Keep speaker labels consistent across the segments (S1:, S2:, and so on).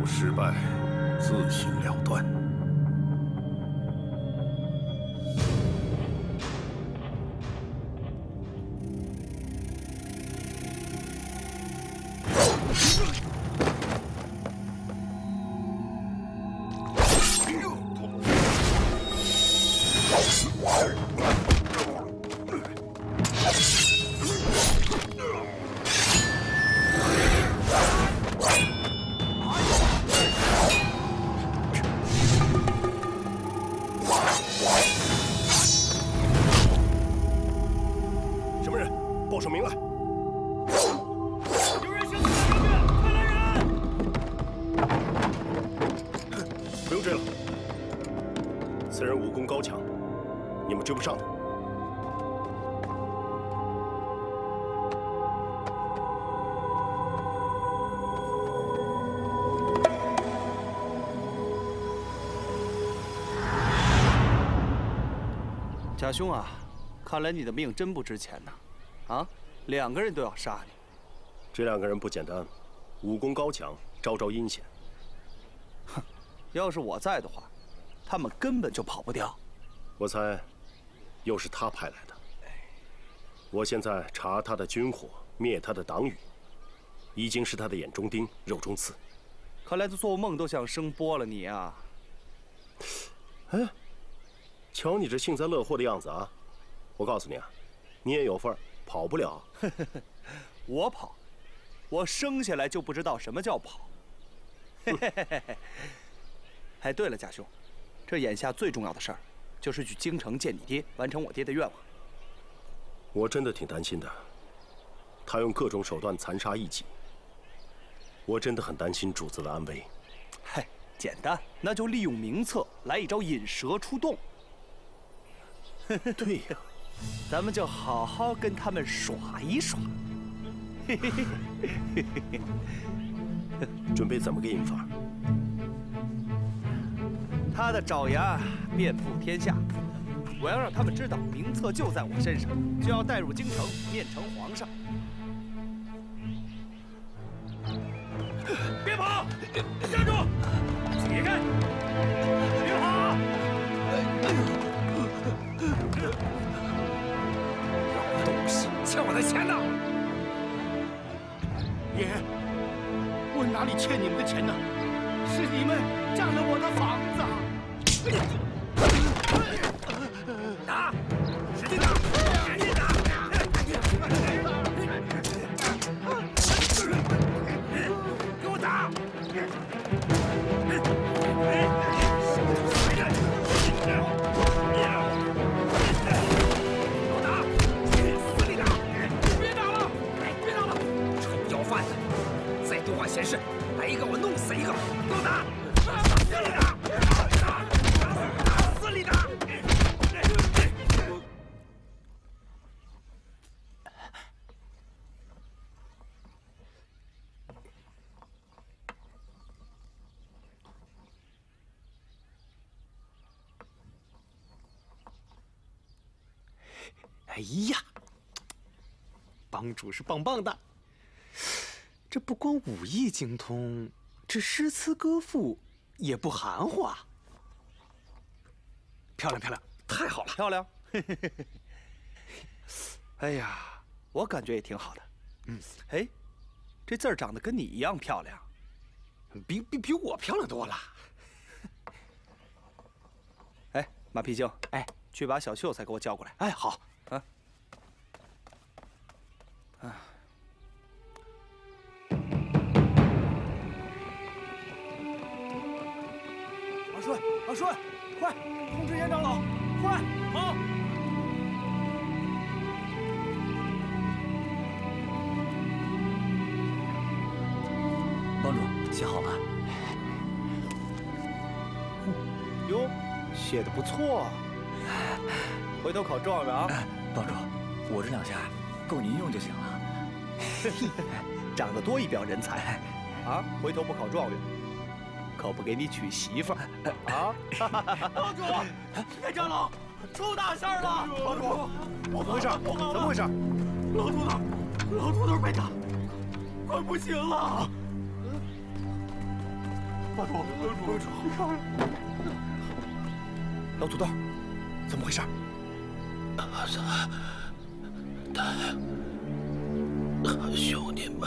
S1: 不失败，自行
S2: 贾兄啊，看来你的命真不值钱呐！啊，两个人都要杀你，
S3: 这两个人不简单，武功高强，招招阴险。
S2: 哼要是我在的话，他们根本就跑不掉。
S3: 我猜，又是他派来的。我现在查他的军火，灭他的党羽，已经是他的眼中钉、肉中刺。
S2: 看来他做梦都想生剥了你啊！
S3: 哎，瞧你这幸灾乐祸的样子啊！我告诉你啊，你也有份儿，跑不了。
S2: 我跑，我生下来就不知道什么叫跑。哎，对了，贾兄，这眼下最重要的事儿，就是去京城见你爹，完成我爹的愿望。
S3: 我真的挺担心的，他用各种手段残杀异己，我真的很担心主子的安危。
S2: 嗨，简单，那就利用名册来一招引蛇出洞。
S3: 对呀，
S2: 咱们就好好跟他们耍一耍。
S3: 准备怎么个引法？
S2: 他的爪牙遍布天下，我要让他们知道名册就在我身上，就要带入京城面呈皇上。
S4: 别跑！站住！起开！
S5: 欠我的钱呢！
S6: 爷，我哪里欠你们的钱呢？是你们占了我的房子。
S5: 打，
S6: 呀，帮主是棒棒的。这不光武艺精通，这诗词歌赋也不含糊啊。漂亮漂亮，太好了！
S2: 漂亮。哎呀，我感觉也挺好的。嗯，哎，这字儿长得跟你一样漂亮，
S6: 比比比我漂亮多了。
S2: 哎，马屁精，哎，去把小秀才给我叫过来。
S6: 哎，好。
S4: 阿顺，快通知严长老，快！好。
S7: 帮主，写好了。
S2: 哟，写的不错啊。回头考状元啊。
S7: 帮主，我这两下够您用就行了。
S2: 长得多一表人才啊！回头不考状元，可不给你娶媳妇儿 啊！
S4: 帮主，严长老，出大事了！
S3: 帮主，怎么回事？怎么回事？
S4: 老秃头，老秃头被打，快不行了！帮主，帮主，
S3: 帮主，你看！
S4: 老土豆，
S1: 怎么回事？
S4: 他他
S3: 兄弟们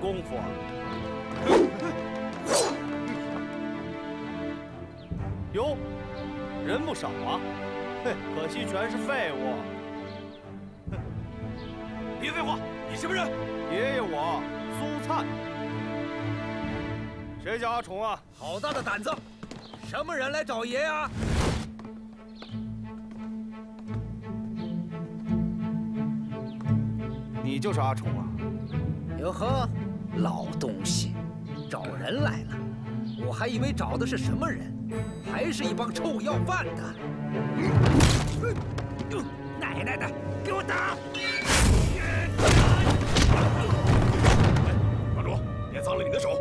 S2: 功夫啊！哟，人不少啊，嘿，可惜全是废物。
S4: 别废话，你什么人？
S2: 爷爷我苏灿，谁叫阿虫啊？
S5: 好大的胆子！什么人来找爷呀？以为找的是什么人，还是一帮臭要饭的。奶奶的，给我打！
S3: 帮主，别脏了你的手。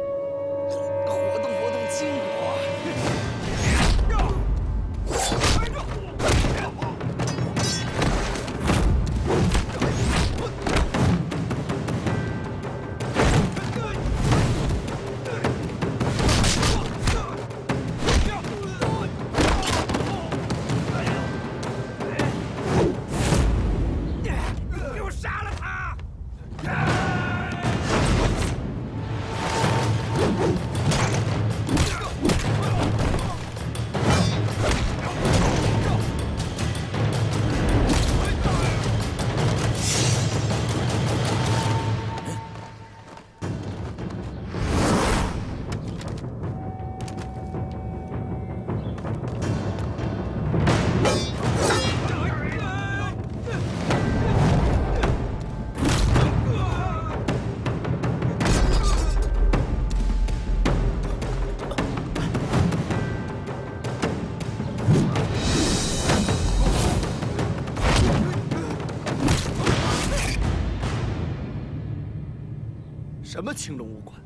S4: 什么青龙武馆？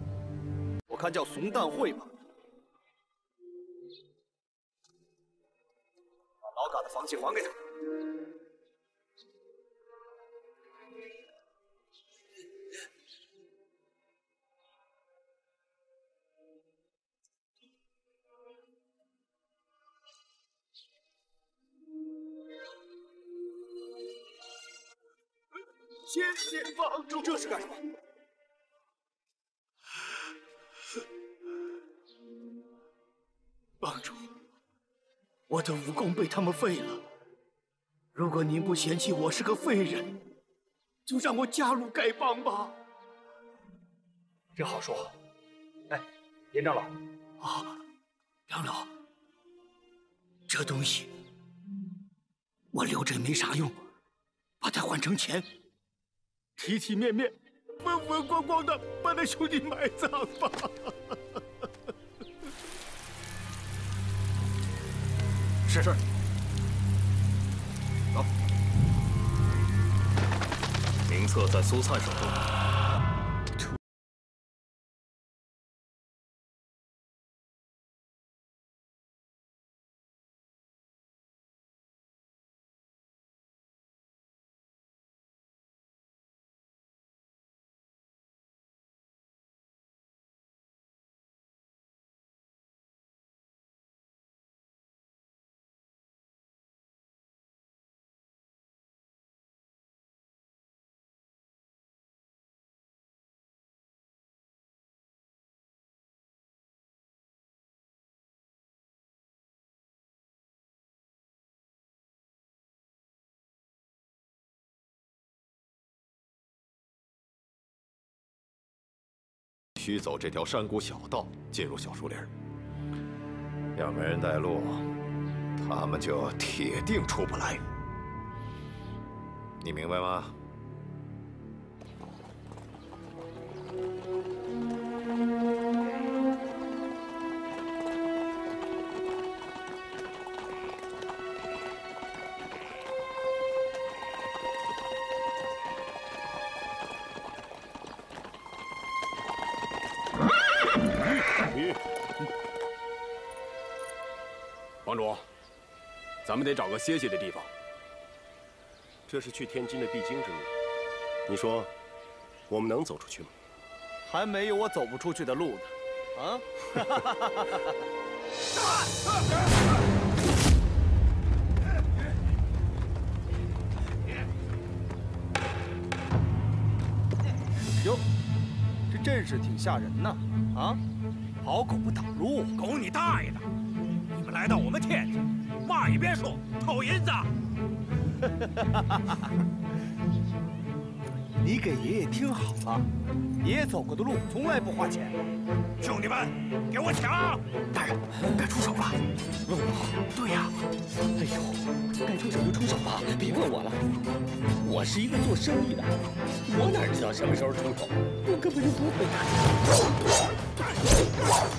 S4: 我看叫怂蛋会吧。把老嘎的房契还给他。谢谢帮主。这是干什么？功被他们废了。如果您不嫌弃我是个废人，就让我加入丐帮吧。
S7: 这好说。哎，严长老，
S4: 啊，长老，这东西我留着也没啥用，把它换成钱，体体面面、风风光光的把那兄弟埋葬吧。
S3: 是是。走。名册在苏灿手中。
S8: 须走这条山谷小道进入小树林。要没人带路，他们就铁定出不来。你明白吗？
S9: 们得找个歇息的地方。
S3: 这是去天津的必经之路，你说我们能走出去吗？
S2: 还没有我走不出去的路呢。啊！哟，这阵势挺吓人呐！啊，好狗不挡路，
S4: 狗你大爷的！来到我们天津，嘛也别说，偷银子。
S2: 你给爷爷听好了，爷爷走过的路从来不花钱。
S4: 兄弟们，给我抢！
S1: 大人，该出手了。
S2: 问我？
S1: 对呀。
S10: 哎呦，该出手就出手吧，别问我了。我是一个做生意的，我哪知道什么时候出手？我根本就不会打。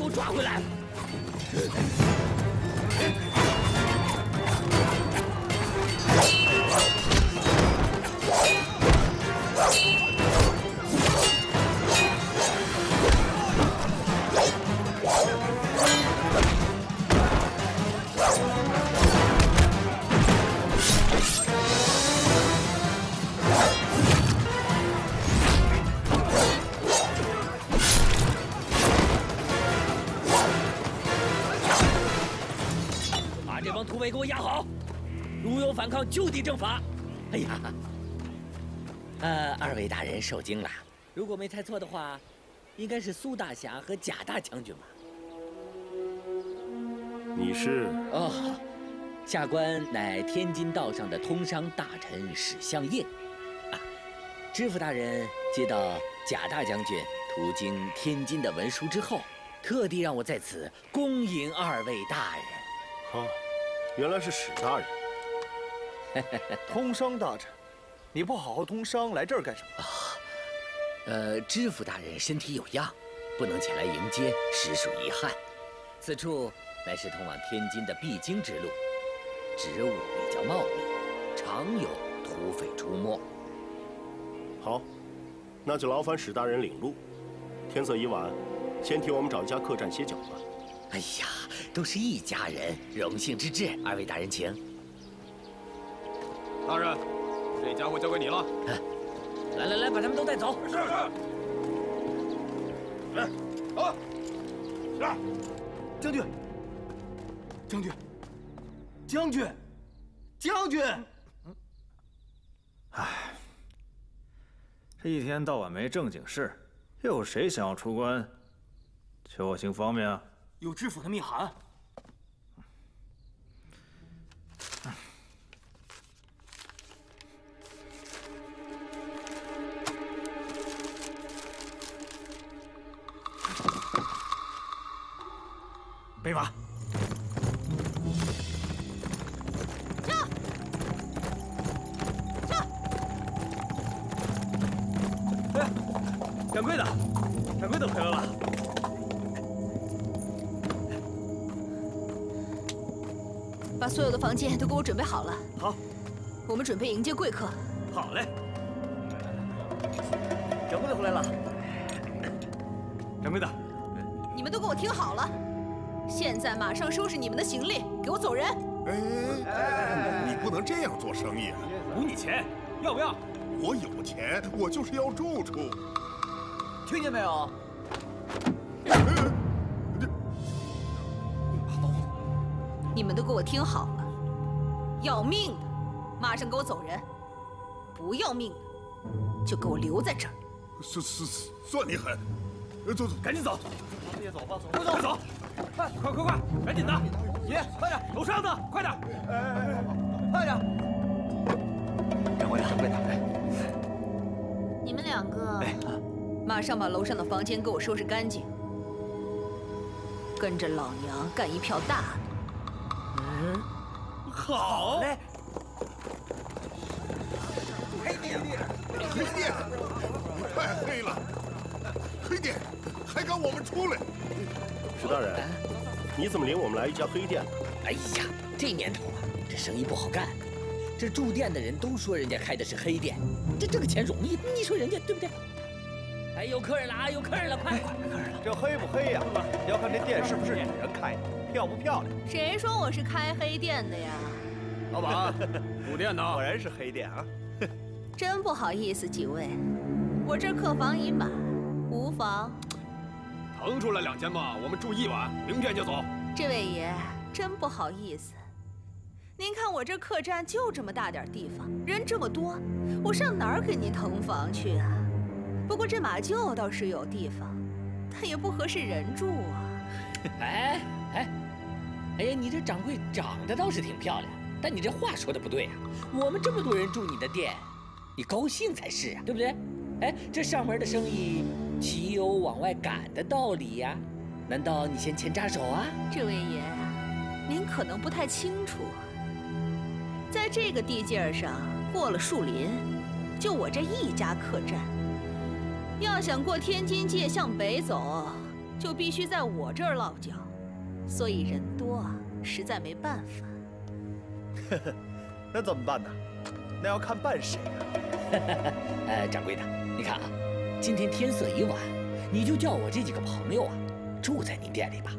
S10: 给我抓回来！反抗就地正法！哎呀，呃，二位大人受惊了。如果没猜错的话，应该是苏大侠和贾大将军吧？
S3: 你是？
S10: 哦，下官乃天津道上的通商大臣史相业。啊，知府大人接到贾大将军途经天津的文书之后，特地让我在此恭迎二位大人。
S3: 哦，原来是史大人。
S2: 通商大臣，你不好好通商，来这儿干什么？啊，
S10: 呃，知府大人身体有恙，不能前来迎接，实属遗憾。此处乃是通往天津的必经之路，植物比较茂密，常有土匪出没。
S3: 好，那就劳烦史大人领路。天色已晚，先替我们找一家客栈歇脚吧。
S10: 哎呀，都是一家人，荣幸之至。二位大人请。
S9: 大人，这家伙交给你了。
S10: 来来来，把他们都带走。
S4: 是是。来，走。是。
S2: 将军，将军，将军，将军。
S11: 唉，这一天到晚没正经事，又有谁想要出关，求我行方便啊？
S4: 有知府的密函。背吧。
S12: 上！上！
S2: 哎，掌柜的，掌柜的回来了。
S12: 把所有的房间都给我准备好了。
S2: 好。
S12: 我们准备迎接贵客。
S2: 好嘞。掌柜的回来了。掌柜的，
S12: 你们都给我听好了。现在马上收拾你们的行李，给我走人！
S13: 哎，你不能这样做生意啊！
S9: 补你钱，要不要？
S13: 我有钱，我就是要住处。
S2: 听见没有？
S12: 你们都给我听好了，要命的马上给我走人，不要命的就给我留在这儿。
S13: 算算算你狠！走走，
S7: 赶紧走！
S2: 别走吧，走
S7: 不走走！快快快，赶紧的！爷，快点，楼上的，快点！哎，快点！
S2: 掌柜的，掌柜的，
S12: 你们两个，马上把楼上的房间给我收拾干净，跟着老娘干一票大的。
S7: 嗯，好。
S13: 黑店，黑店，太黑了！黑店，还赶我们出来！
S3: 石大人，你怎么领我们来一家黑店呢？
S10: 哎呀，这年头啊，这生意不好干。这住店的人都说人家开的是黑店，这挣钱容易，你说人家对不对？哎，有客人了啊，有客人了，快快
S2: 客人了！这黑不黑呀？要看这店是不是女人开的，漂不漂亮。
S12: 谁说我是开黑店的呀？
S9: 老板，古店呢？
S2: 果然是黑店啊！
S12: 真不好意思，几位，我这客房已满，无房。
S9: 腾出来两间吧，我们住一晚，明天就走。
S12: 这位爷，真不好意思。您看我这客栈就这么大点地方，人这么多，我上哪儿给您腾房去啊？不过这马厩倒是有地方，但也不合适人住啊。
S10: 哎 哎，哎呀，你这掌柜长得倒是挺漂亮，但你这话说的不对啊。我们这么多人住你的店，你高兴才是啊，对不对？哎，这上门的生意岂有往外赶的道理呀？难道你嫌钱扎手啊？
S12: 这位爷，您可能不太清楚。在这个地界上，过了树林，就我这一家客栈。要想过天津界向北走，就必须在我这儿落脚，所以人多啊，实在没办法。
S2: 呵呵，那怎么办呢？那要看办谁啊。
S10: 呃，掌柜的，你看啊，今天天色已晚，你就叫我这几个朋友啊，住在你店里吧。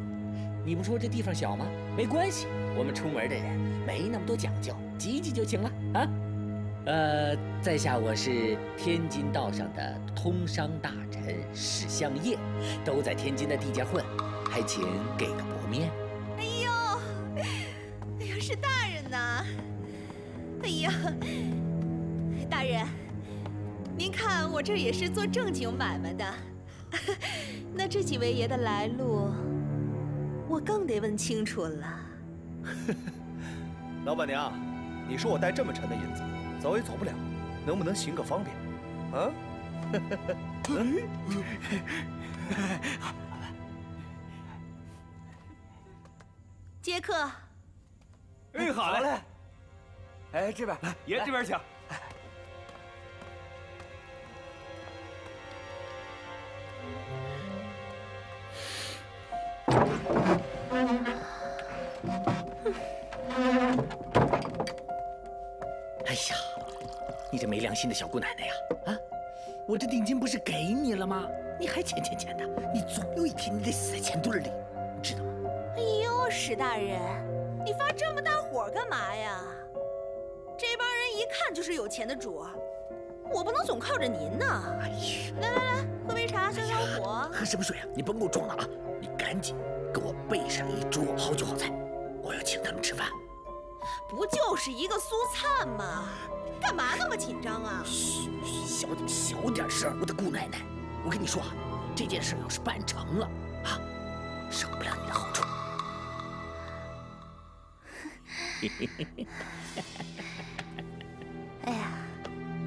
S10: 你不说这地方小吗？没关系，我们出门的人没那么多讲究。挤挤就行了啊，呃，在下我是天津道上的通商大臣史相业，都在天津的地界混，还请给个薄面。
S12: 哎呦，哎呦，是大人呐！哎呀，大人，您看我这也是做正经买卖的，那这几位爷的来路，我更得问清楚了。
S2: 老板娘。你说我带这么沉的银子，走也走不了，能不能行个方便？啊？
S12: 接客。
S7: 哎，好嘞。哎，这边来，爷这边请。
S10: 没良心的小姑奶奶呀！啊，我这定金不是给你了吗？你还欠钱钱的，你总有一天你得死在钱堆里，知道吗？
S12: 哎呦，史大人，你发这么大火干嘛呀？这帮人一看就是有钱的主，我不能总靠着您呢。哎呀，来来来，喝杯茶消消火。
S10: 喝什么水啊？你甭给我装了啊！你赶紧给我备上一桌好酒好菜，我要请他们吃饭。
S12: 不就是一个苏灿吗？干嘛那么紧张啊？
S10: 嘘嘘，小点小点声，我的姑奶奶！我跟你说啊，这件事要是办成了啊，少不了你的好处。
S12: 哎呀，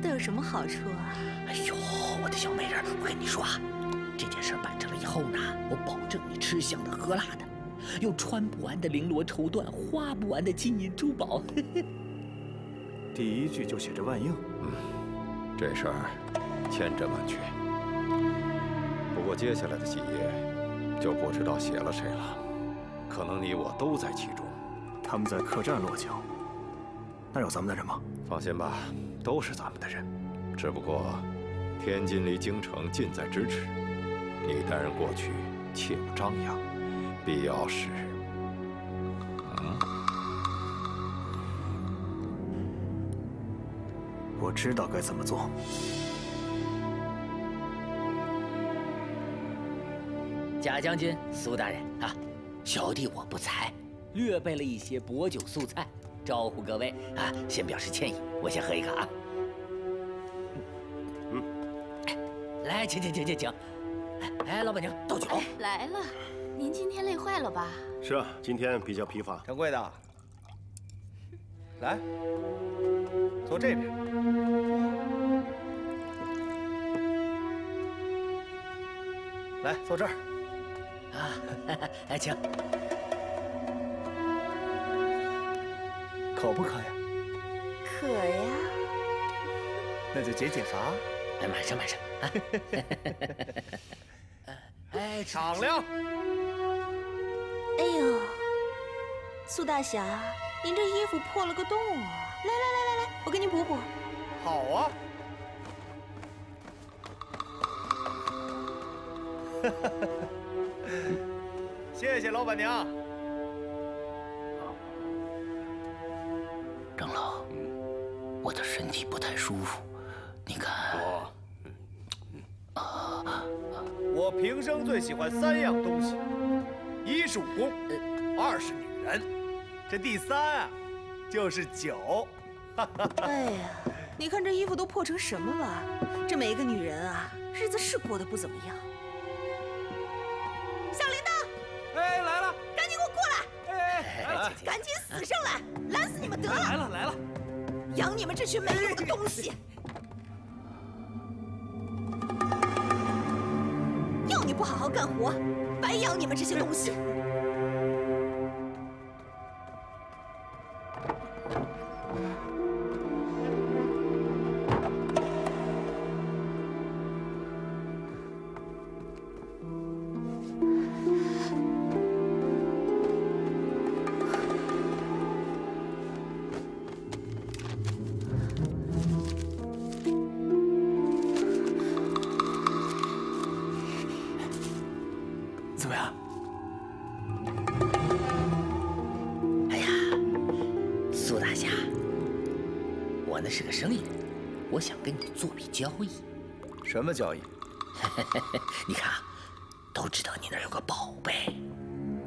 S12: 都有什么好处啊？
S10: 哎呦，我的小美人，我跟你说啊，这件事办成了以后呢，我保证你吃香的喝辣的。有穿不完的绫罗绸缎，花不完的金银珠宝。
S2: 第一句就写着万应，
S8: 嗯，这事儿千真万确。不过接下来的几页就不知道写了谁了，可能你我都在其中。
S2: 他们在客栈落脚，那有咱们的人吗？
S8: 放心吧，都是咱们的人。只不过天津离京城近在咫尺，你带人过去，切勿张扬。必要时，
S2: 我知道该怎么做。
S10: 贾将军、苏大人啊，小弟我不才，略备了一些薄酒素菜，招呼各位啊，先表示歉意。我先喝一个啊。嗯，来，请请请请请。哎，老板娘倒酒。
S12: 来了，您今天累坏了吧？
S3: 是啊，今天比较疲乏。
S2: 掌柜的，来，坐这边。来，坐这儿。
S10: 啊，哎，请。
S2: 渴不渴呀？
S12: 渴呀。
S2: 那就解解乏。
S10: 哎，满上满上啊！
S2: 哎，敞亮。
S12: 哎呦，苏大侠，您这衣服破了个洞啊！来来来来来，我给您补补。
S2: 好啊。谢谢老板娘。
S4: 长老，我的身体不太舒服，你看。
S2: 我平生最喜欢三样东西：一是武功，二是女人，这第三啊，就是酒。
S12: 哎呀，你看这衣服都破成什么了？这每一个女人啊，日子是过得不怎么样。小铃铛，
S7: 哎，来了，
S12: 赶紧给我过来！哎，赶紧死上来，拦死你们得了！
S7: 来了来了，
S12: 养你们这群没用的东西！要你不好好干活，白养你们这些东西！
S10: 交易？你看啊，都知道你那儿有个宝贝，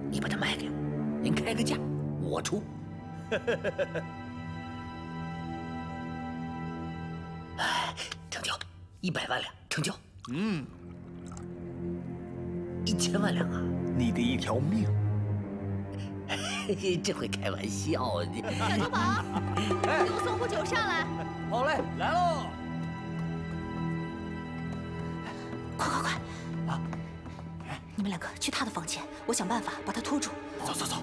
S10: 你把它卖给我，您开个价，我出。哎，成交，一百万两，成交。
S2: 嗯，
S10: 一千万两啊！
S2: 你的一条命。
S10: 这会开玩笑，你。
S12: 小酒保，给我送壶酒上来。
S7: 好嘞，来喽！
S12: 我想办法把他拖住。
S4: 走走走。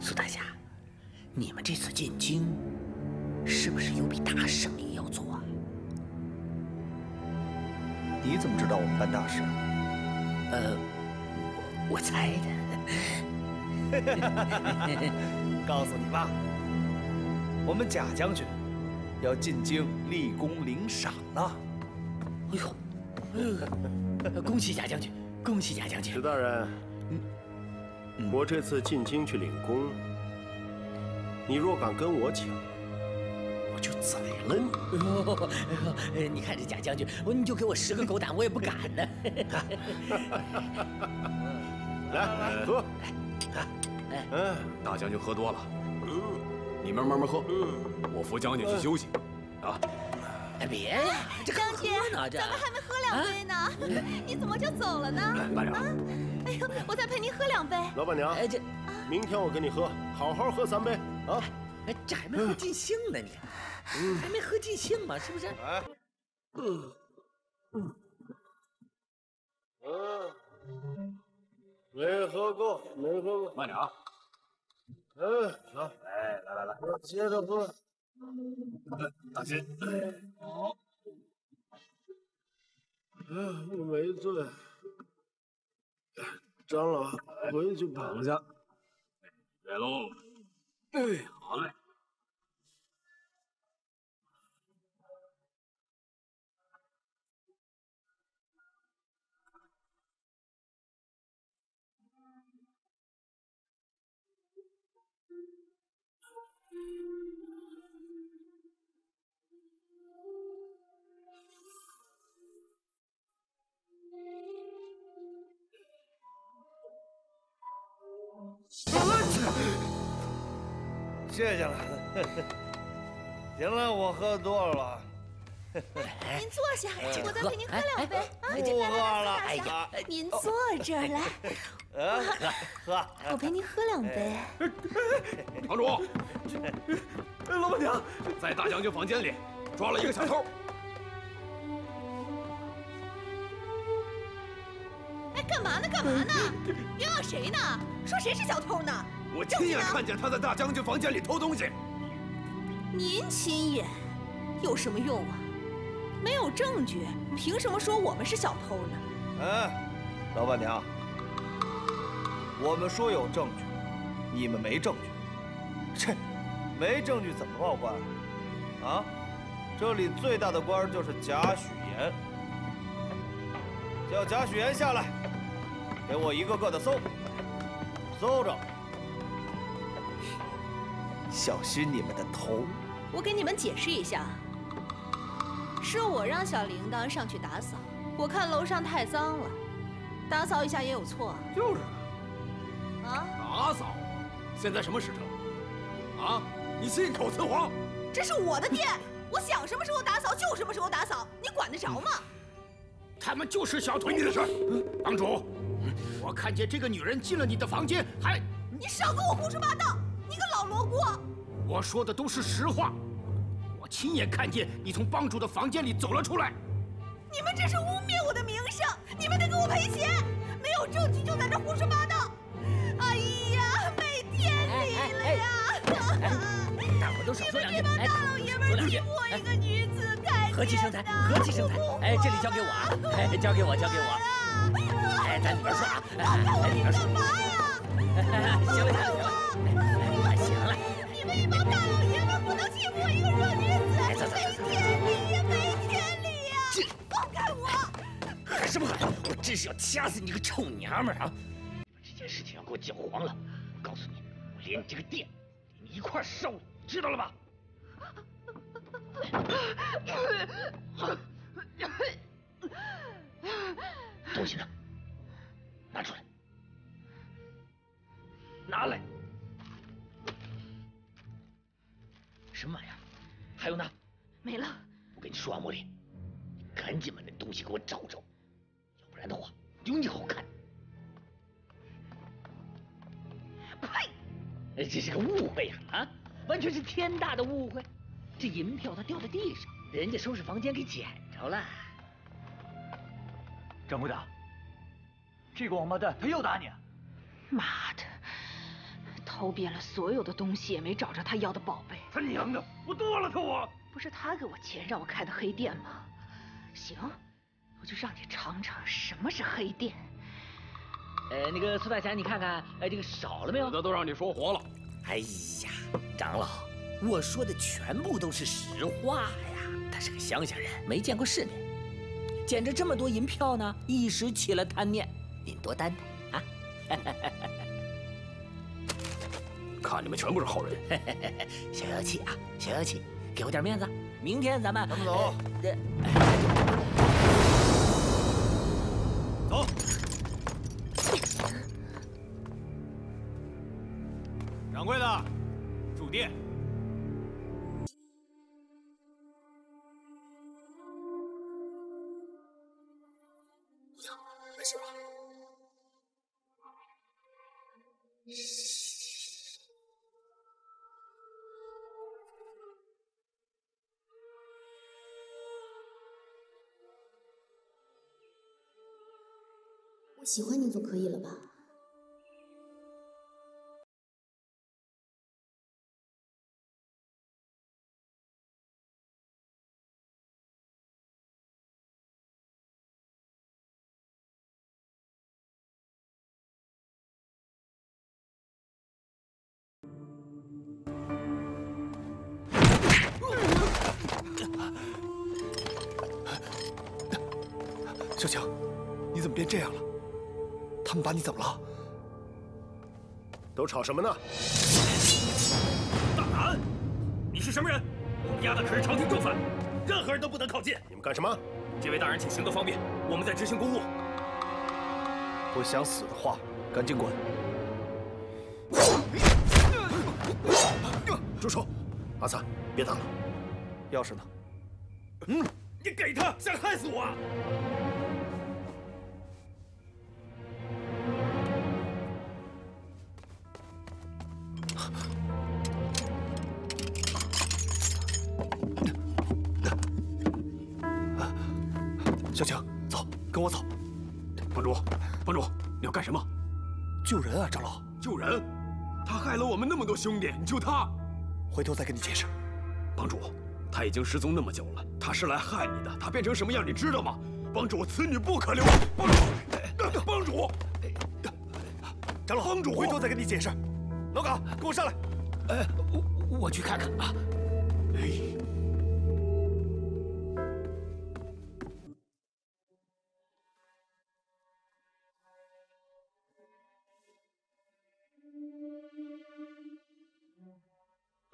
S10: 苏大侠，你们这次进京，是不是有笔大生意要做啊？
S2: 你怎么知道我们办大事？
S10: 呃，我我猜
S2: 的。告诉你吧，我们贾将军要进京立功领赏了。
S10: 哎呦，哎呦，恭喜贾将军，恭喜贾将军！
S3: 石大人，我这次进京去领功，你若敢跟我抢，我就宰了你！
S10: 哎呦，你看这贾将军，我你就给我十个狗胆，我也不敢呢。
S3: 来喝，
S9: 嗯，大将军喝多了，你们慢慢喝，我扶将军去休息，啊。
S10: 哎，别呀，这
S12: 将军，
S10: 呢？这。
S12: 咱们还没喝两杯呢，你怎么就走了呢？
S9: 班长，
S12: 哎呦，我再陪您喝两杯。
S3: 老板娘，
S10: 哎这，
S3: 明天我跟你喝，好好喝三杯啊！
S10: 哎，这还没喝尽兴呢，你。还没喝尽兴嘛，是不是？
S3: 哎，嗯。嗯。嗯，没喝够，没喝够，
S9: 慢点啊。
S3: 嗯，好，哎，来来来，接着喝。
S9: 大姐，好。
S3: 嗯，我没醉。张老，回去躺下。
S9: 来喽。哎，好嘞。
S2: 谢谢了。行了，我喝多了。
S12: 您坐下，我再陪您喝两杯。啊，
S2: 不喝了。
S12: 哎呀，您坐这儿来。
S2: 呃，喝。
S12: 我陪您喝两杯。
S9: 堂主，
S7: 老板娘，
S9: 在大将军房间里抓了一个小偷。
S12: 哎，干嘛呢？冤枉谁呢？说谁是小偷呢？
S9: 我亲眼看见他在大将军房间里偷东西。
S12: 您亲眼有什么用啊？没有证据，凭什么说我们是小偷呢？
S2: 哎，老板娘，我们说有证据，你们没证据。切，没证据怎么报官？啊？这里最大的官就是贾许言。叫贾许言下来，给我一个个的搜，搜着，小心你们的头。
S12: 我给你们解释一下，是我让小铃铛上去打扫，我看楼上太脏了，打扫一下也有错啊。
S9: 就是。
S12: 啊？
S9: 打扫？现在什么时辰？啊？你信口雌黄！
S12: 这是我的店，我想什么时候打扫就什么时候打扫，你管得着吗？
S5: 他们就是小偷。
S9: 你的事，帮主，
S5: 我看见这个女人进了你的房间，还……
S12: 你少跟我胡说八道！你个老罗锅！
S5: 我说的都是实话，我亲眼看见你从帮主的房间里走了出来。
S12: 你们这是污蔑我的名声，你们得给我赔钱！没有证据就在这胡说八道！哎呀，没天理了呀！
S10: 大伙都少说两句。
S12: 哎，大老爷们欺负我一个女子，太
S10: 和气生财，和气生财。哎，这里交给我啊！哎，交给我，交给我。哎，在里边说啊！
S12: 在里边说。干嘛
S10: 呀？行了，行了，行了。
S12: 你们一帮大老爷们不能欺负我一个弱女子！没天理呀，没天理呀！放开我！
S10: 喊什么喊？我真是要掐死你个臭娘们啊！把这件事情要给我搅黄了，我告诉你，我连你这个店，连你一块烧了，知道了吧？东西呢？拿出来！拿来！什么玩意儿？还有呢？
S12: 没了。
S10: 我跟你说啊，茉莉，你赶紧把那东西给我找找，要不然的话，有你好看。呸！这是个误会呀！啊，完全是天大的误会。这银票它掉在地上，人家收拾房间给捡着了。
S7: 掌柜的，这个王八蛋他又打你！
S14: 妈的，偷遍了所有的东西也没找着他要的宝贝。
S7: 他娘的，我剁了他我！
S14: 不是他给我钱让我开的黑店吗？行，我就让你尝尝什么是黑店。
S10: 呃，那个苏大侠，你看看，哎，这个少了没有？
S9: 这都让你说活了。
S10: 哎呀，长老。我说的全部都是实话呀！他是个乡下人，没见过世面，捡着这么多银票呢，一时起了贪念，您多担待啊！
S9: 看你们全部是好人，
S10: 消消气啊，消消气，给我点面子，明天咱们
S2: 咱们走。
S7: 走。掌柜的，住店。
S15: 喜欢你总可以了吧？
S1: 小强，你怎么变这样了？他们把你怎么了？
S3: 都吵什么呢？
S7: 大胆！你是什么人？我们押的可是朝廷重犯，任何人都不能靠近。
S3: 你们干什么？
S7: 这位大人请行动方便，我们在执行公务。
S2: 不想死的话，赶紧滚！
S3: 住手！阿三，别打了。
S16: 钥匙呢？
S17: 嗯，你给他，想害死我？
S2: 啊！人啊，长老。
S9: 救人？他害了我们那么多兄弟，你救他？
S2: 回头再跟你解释。
S9: 帮主，他已经失踪那么久了，他是来害你的。他变成什么样，你知道吗？帮主，此女不可留。帮主，帮主，
S2: 长老，
S9: 帮主，
S2: 回头再跟你解释。老嘎，跟我上来。
S4: 哎，我我去看看啊。哎。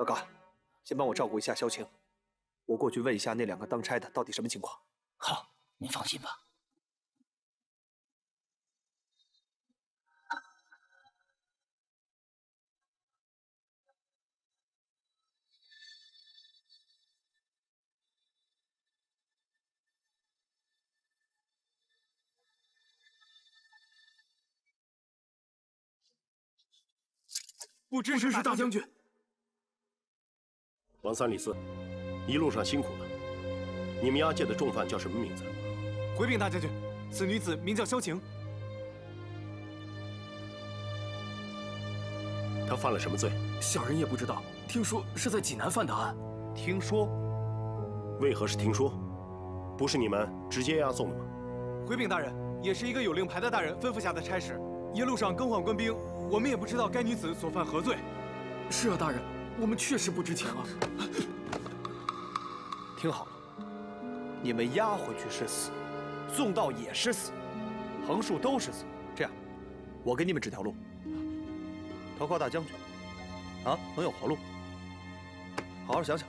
S2: 老嘎，先帮我照顾一下萧晴，我过去问一下那两个当差的到底什么情况。
S4: 好，您放心吧。
S9: 不支持大将军。
S3: 王三李四，一路上辛苦了。你们押解的重犯叫什么名字？
S6: 回禀大将军，此女子名叫萧晴。
S3: 她犯了什么罪？
S17: 小人也不知道。听说是在济南犯的案。
S2: 听说？
S3: 为何是听说？不是你们直接押送的吗？
S6: 回禀大人，也是一个有令牌的大人吩咐下的差事。一路上更换官兵，我们也不知道该女子所犯何罪。
S17: 是啊，大人。我们确实不知情啊！
S2: 听好了，你们押回去是死，送到也是死，横竖都是死。这样，我给你们指条路，投靠大将军，啊，能有活路。好好想想。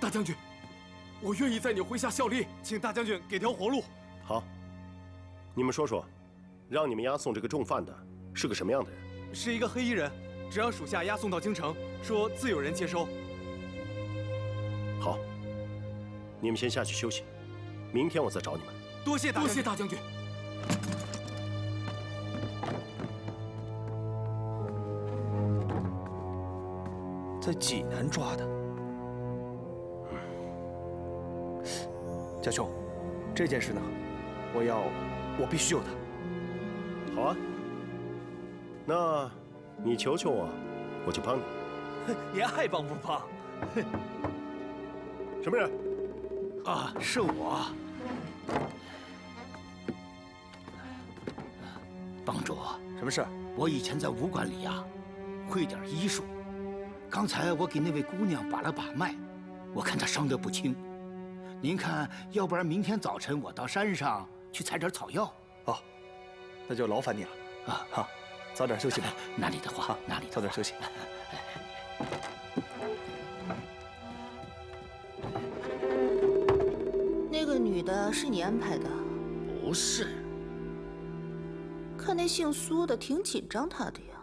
S17: 大将军，我愿意在你麾下效力，
S6: 请大将军给条活路。
S3: 好，你们说说，让你们押送这个重犯的是个什么样的人？
S6: 是一个黑衣人。只让属下押送到京城，说自有人接收。
S3: 好，你们先下去休息，明天我再找你们。
S6: 多谢大
S17: 多谢大将军。
S2: 在济南抓的，家兄，这件事呢，我要，我必须救他。
S3: 好啊，那。你求求我，我就帮你。
S2: 你爱帮不帮？
S3: 什么人？
S4: 啊，是我。帮主，
S2: 什么事？
S4: 我以前在武馆里呀，会点医术。刚才我给那位姑娘把了把脉，我看她伤得不轻。您看，要不然明天早晨我到山上去采点草药。
S2: 哦，那就劳烦你了。啊，好。早点休息吧。
S4: 哪里的话，哪里。
S2: 早点休息。
S12: 那个女的是你安排的？
S4: 不是。
S12: 看那姓苏的挺紧张她的呀。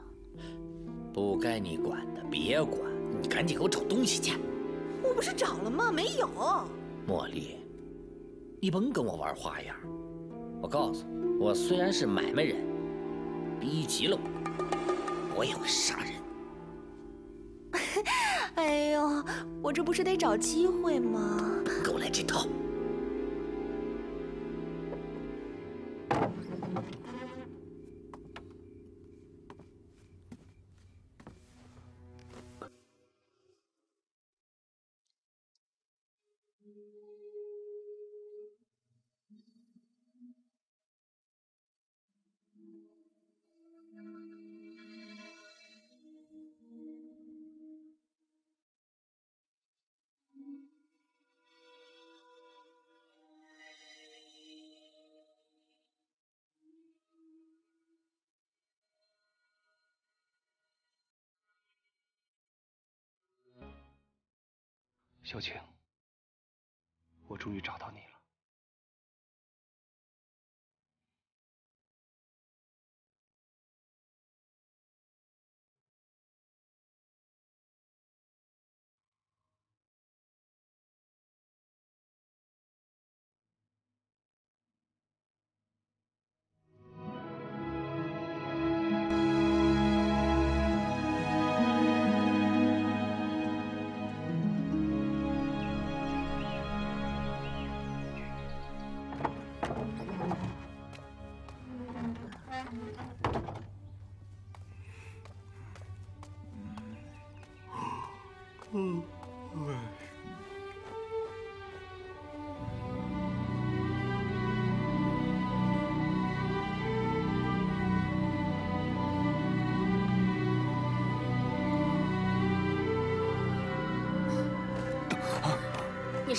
S10: 不该你管的别管，你赶紧给我找东西去。
S12: 我不是找了吗？没有。
S10: 茉莉，你甭跟我玩花样。我告诉你，我虽然是买卖人。逼急了我，我也会杀人。
S12: 哎呦，我这不是得找机会吗？
S10: 给我来这套！
S2: 萧晴，我终于找到你了。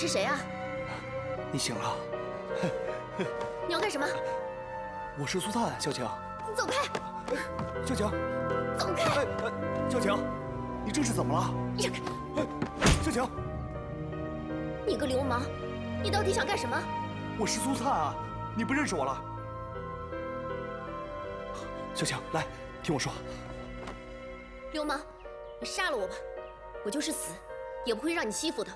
S15: 是谁啊？
S2: 你醒了？
S15: 你要干什么？
S2: 我是苏灿，萧晴。
S15: 你走开！
S2: 萧晴，
S15: 走开！
S2: 萧晴，你这是怎么了？
S15: 让开！
S2: 萧晴，
S15: 你个流氓，你到底想干什么？
S2: 我是苏灿啊，你不认识我了？萧晴，来，听我说。
S15: 流氓，你杀了我吧，我就是死，也不会让你欺负的。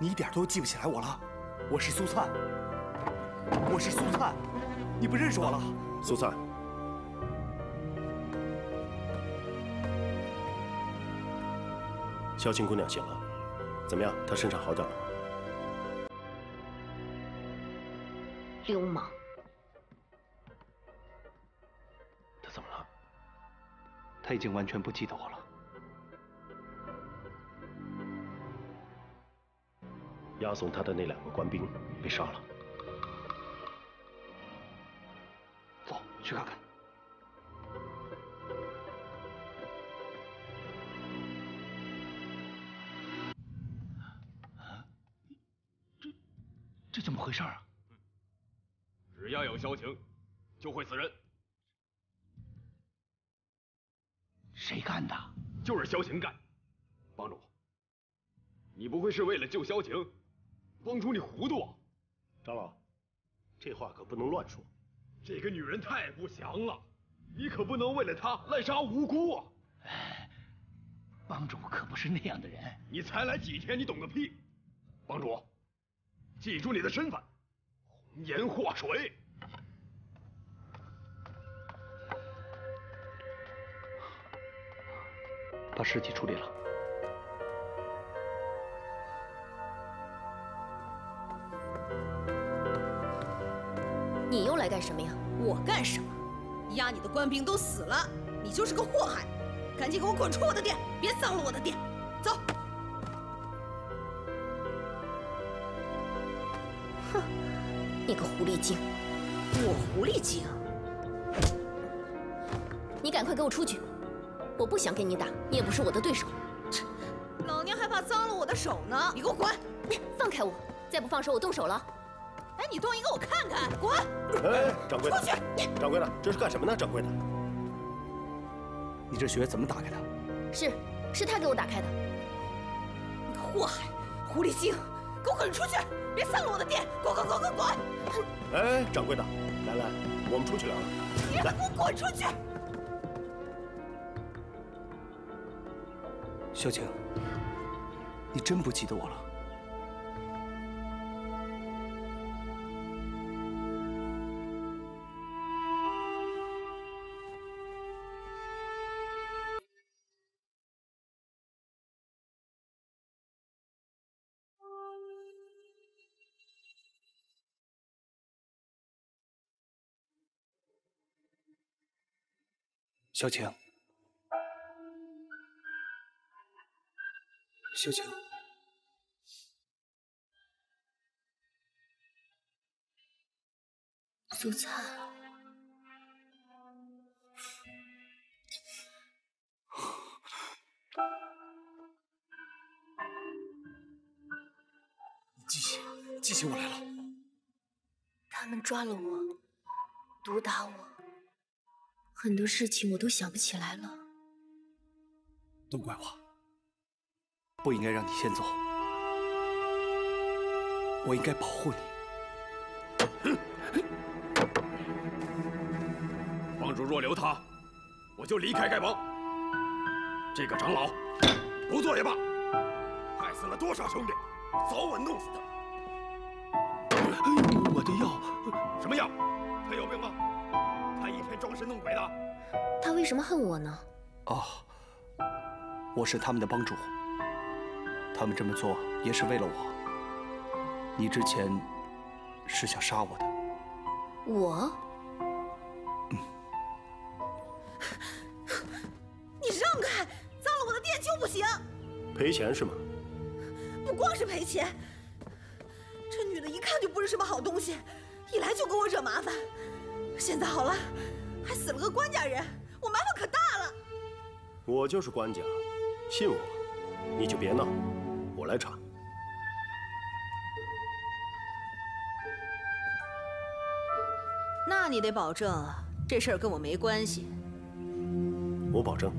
S2: 你一点都记不起来我了？我是苏灿，我是苏灿，你不认识我了？
S3: 苏灿，萧青姑娘醒了，怎么样？她身上好点了吗？
S15: 流氓！
S2: 她怎么了？她已经完全不记得我了。
S3: 押送他的那两个官兵被杀了。
S2: 走，去看看。
S4: 这这怎么回事啊？
S9: 只要有萧晴，就会死人。
S4: 谁干的？
S9: 就是萧晴干。帮主，你不会是为了救萧晴？帮主，你糊涂啊！
S3: 长老，这话可不能乱说。
S9: 这个女人太不祥了，你可不能为了她滥杀无辜啊！
S4: 帮主可不是那样的人。
S9: 你才来几天，你懂个屁！帮主，记住你的身份，红颜祸水。
S2: 把尸体处理了。
S15: 你又来干什么呀？
S12: 我干什么？押你的官兵都死了，你就是个祸害！赶紧给我滚出我的店，别脏了我的店！走。
S15: 哼，你个狐狸精！
S12: 我狐狸精？
S15: 你赶快给我出去！我不想跟你打，你也不是我的对手。
S12: 老娘还怕脏了我的手呢！你给我滚！
S15: 放开我！再不放手，我动手了。
S12: 哎，你动一个我看看！滚！
S3: 哎，掌柜的，
S12: 出去！
S3: 掌柜的，这是干什么呢？掌柜的，
S2: 你这穴怎么打开的？
S15: 是，是他给我打开的。
S12: 你个祸害，狐狸精，给我滚出去！别散了我的店！滚滚滚滚滚！
S3: 哎，掌柜的，来来，我们出去聊聊。
S12: 你给我滚出去！
S2: 小晴，你真不记得我了？萧晴，萧晴，
S15: 苏灿，
S2: 你记起，记起我来了。
S15: 他们抓了我，毒打我，很多事情我都想不起来了。
S2: 都怪我，不应该让你先走，我应该保护你。
S9: 帮主若留他，我就离开丐帮。这个长老，不做也罢。害死了多少兄弟，早晚弄死他。
S4: 哎呦我的药，
S9: 什么药？他有病吗？他一天装神弄鬼的。
S15: 他为什么恨我呢？
S2: 哦，我是他们的帮主，他们这么做也是为了我。你之前是想杀我的，
S15: 我？
S12: 你让开！脏了我的店就不行！
S3: 赔钱是吗？
S12: 不光是赔钱，这女的一看就不是什么好东西，一来就给我惹麻烦。现在好了，还死了个官家人，我麻烦可大了。
S3: 我就是官家，信我，你就别闹，我来查。
S12: 那你得保证这事儿跟我没关系。
S3: 我保证。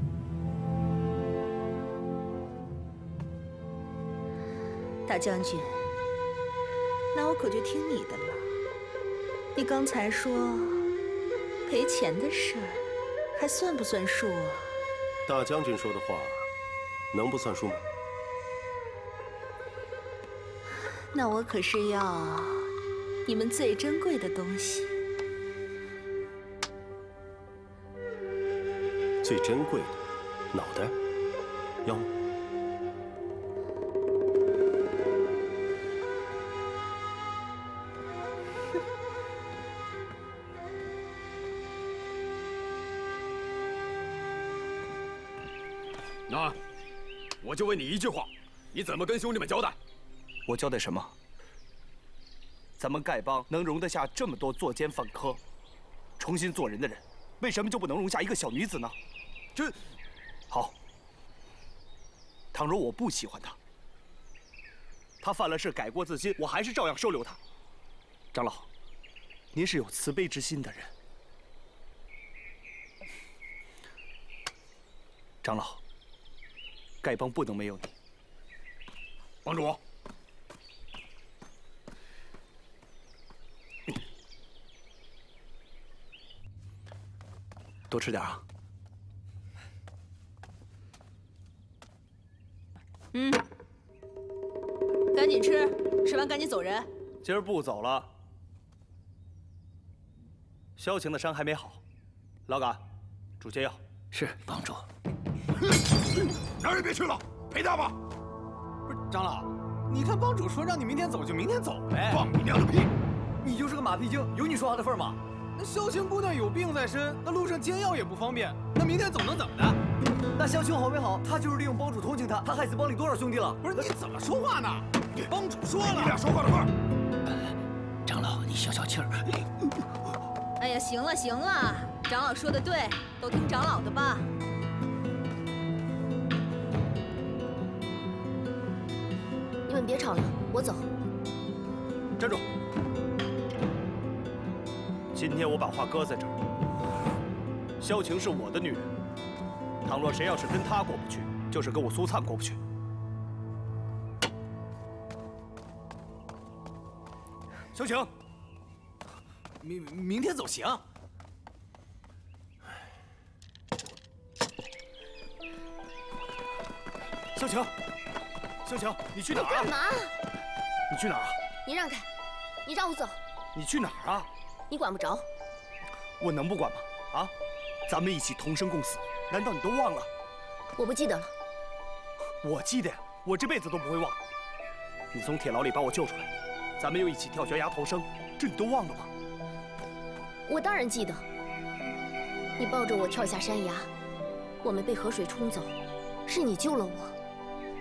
S12: 大将军，那我可就听你的了。你刚才说赔钱的事儿，还算不算数啊？
S3: 大将军说的话，能不算数吗？
S12: 那我可是要你们最珍贵的东西。
S3: 最珍贵的脑袋，要吗？
S9: 就问你一句话，你怎么跟兄弟们交代？
S2: 我交代什么？咱们丐帮能容得下这么多作奸犯科、重新做人的人，为什么就不能容下一个小女子呢？这，好。倘若我不喜欢她，她犯了事改过自新，我还是照样收留她。长老，您是有慈悲之心的人。长老，丐帮不能没有你。
S9: 帮主，
S2: 多吃点啊。
S12: 嗯，赶紧吃，吃完赶紧走人。
S2: 今儿不走了，萧晴的伤还没好，老嘎，煮些药。
S4: 是帮主。
S13: 哪儿也别去了，陪他吧。
S6: 不是长老，你看帮主说让你明天走就明天走呗。
S13: 放你娘的屁！
S7: 你就是个马屁精，有你说话的份吗？
S6: 那萧晴姑娘有病在身，那路上煎药也不方便，那明天走能怎么的？
S7: 那萧晴好没好？她就是利用帮主同情她，她害死帮里多少兄弟了？
S6: 不是你怎么说话呢？帮主说了，
S13: 你俩说话的份儿。
S4: 长老，你消消气儿。
S12: 哎呀，行了行了，长老说的对，都听长老的吧。
S15: 我走。
S2: 站住！今天我把话搁在这儿，萧晴是我的女人，倘若谁要是跟她过不去，就是跟我苏灿过不去。萧晴，
S6: 明明天走行。
S2: 萧晴，萧晴，你去哪儿啊？
S15: 干嘛？
S2: 你去哪儿啊？
S15: 你让开，你让我走。
S2: 你去哪儿啊？
S15: 你管不着。
S2: 我能不管吗？啊，咱们一起同生共死，难道你都忘了？
S15: 我不记得了。
S2: 我记得呀，我这辈子都不会忘。你从铁牢里把我救出来，咱们又一起跳悬崖逃生，这你都忘了吗？
S15: 我当然记得。你抱着我跳下山崖，我们被河水冲走，是你救了我。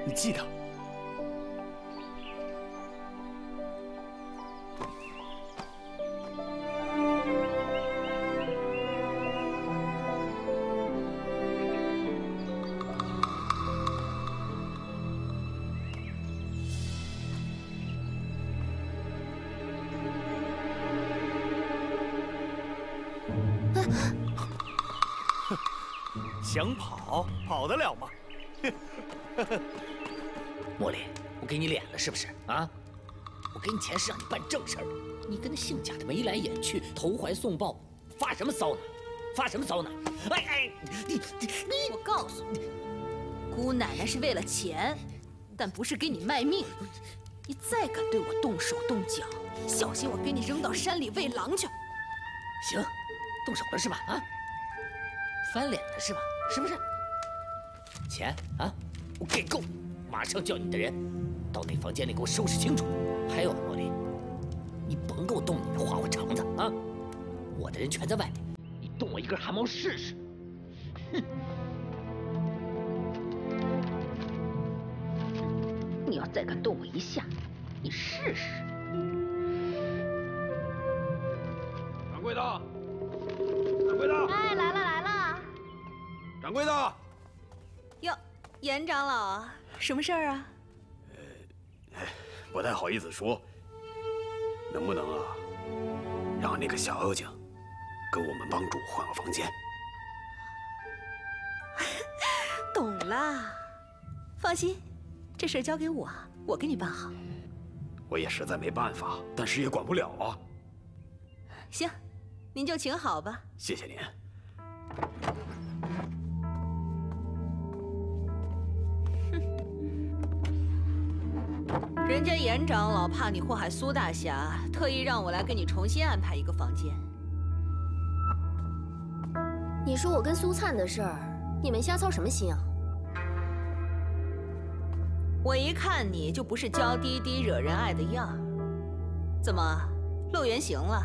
S2: 你记得？想跑，跑得了吗？
S10: 茉莉，我给你脸了是不是啊？我给你钱是让你办正事儿，你跟那姓贾的眉来眼去，投怀送抱，发什么骚呢？发什么骚呢？哎哎，你你
S12: 我告诉你，姑奶奶是为了钱，但不是给你卖命。你再敢对我动手动脚，小心我给你扔到山里喂狼去！
S10: 行，动手了是吧？啊，翻脸了是吧？是不是？钱啊，我给够，马上叫你的人到那房间里给我收拾清楚。还有茉莉，你甭给我动你的花花肠子啊！我的人全在外面，你动我一根汗毛试试！哼！
S14: 你要再敢动我一下，你试试。
S12: 长老，什么事儿啊？
S9: 呃不太好意思说，能不能啊，让那个小妖精跟我们帮主换个房间？
S12: 懂了，放心，这事儿交给我，我给你办好。
S9: 我也实在没办法，但是也管不了啊。
S12: 行，您就请好吧。
S9: 谢谢您。
S12: 人家严长老怕你祸害苏大侠，特意让我来给你重新安排一个房间。
S15: 你说我跟苏灿的事儿，你们瞎操什么心啊？
S12: 我一看你就不是娇滴滴惹人爱的样儿，怎么露原形了？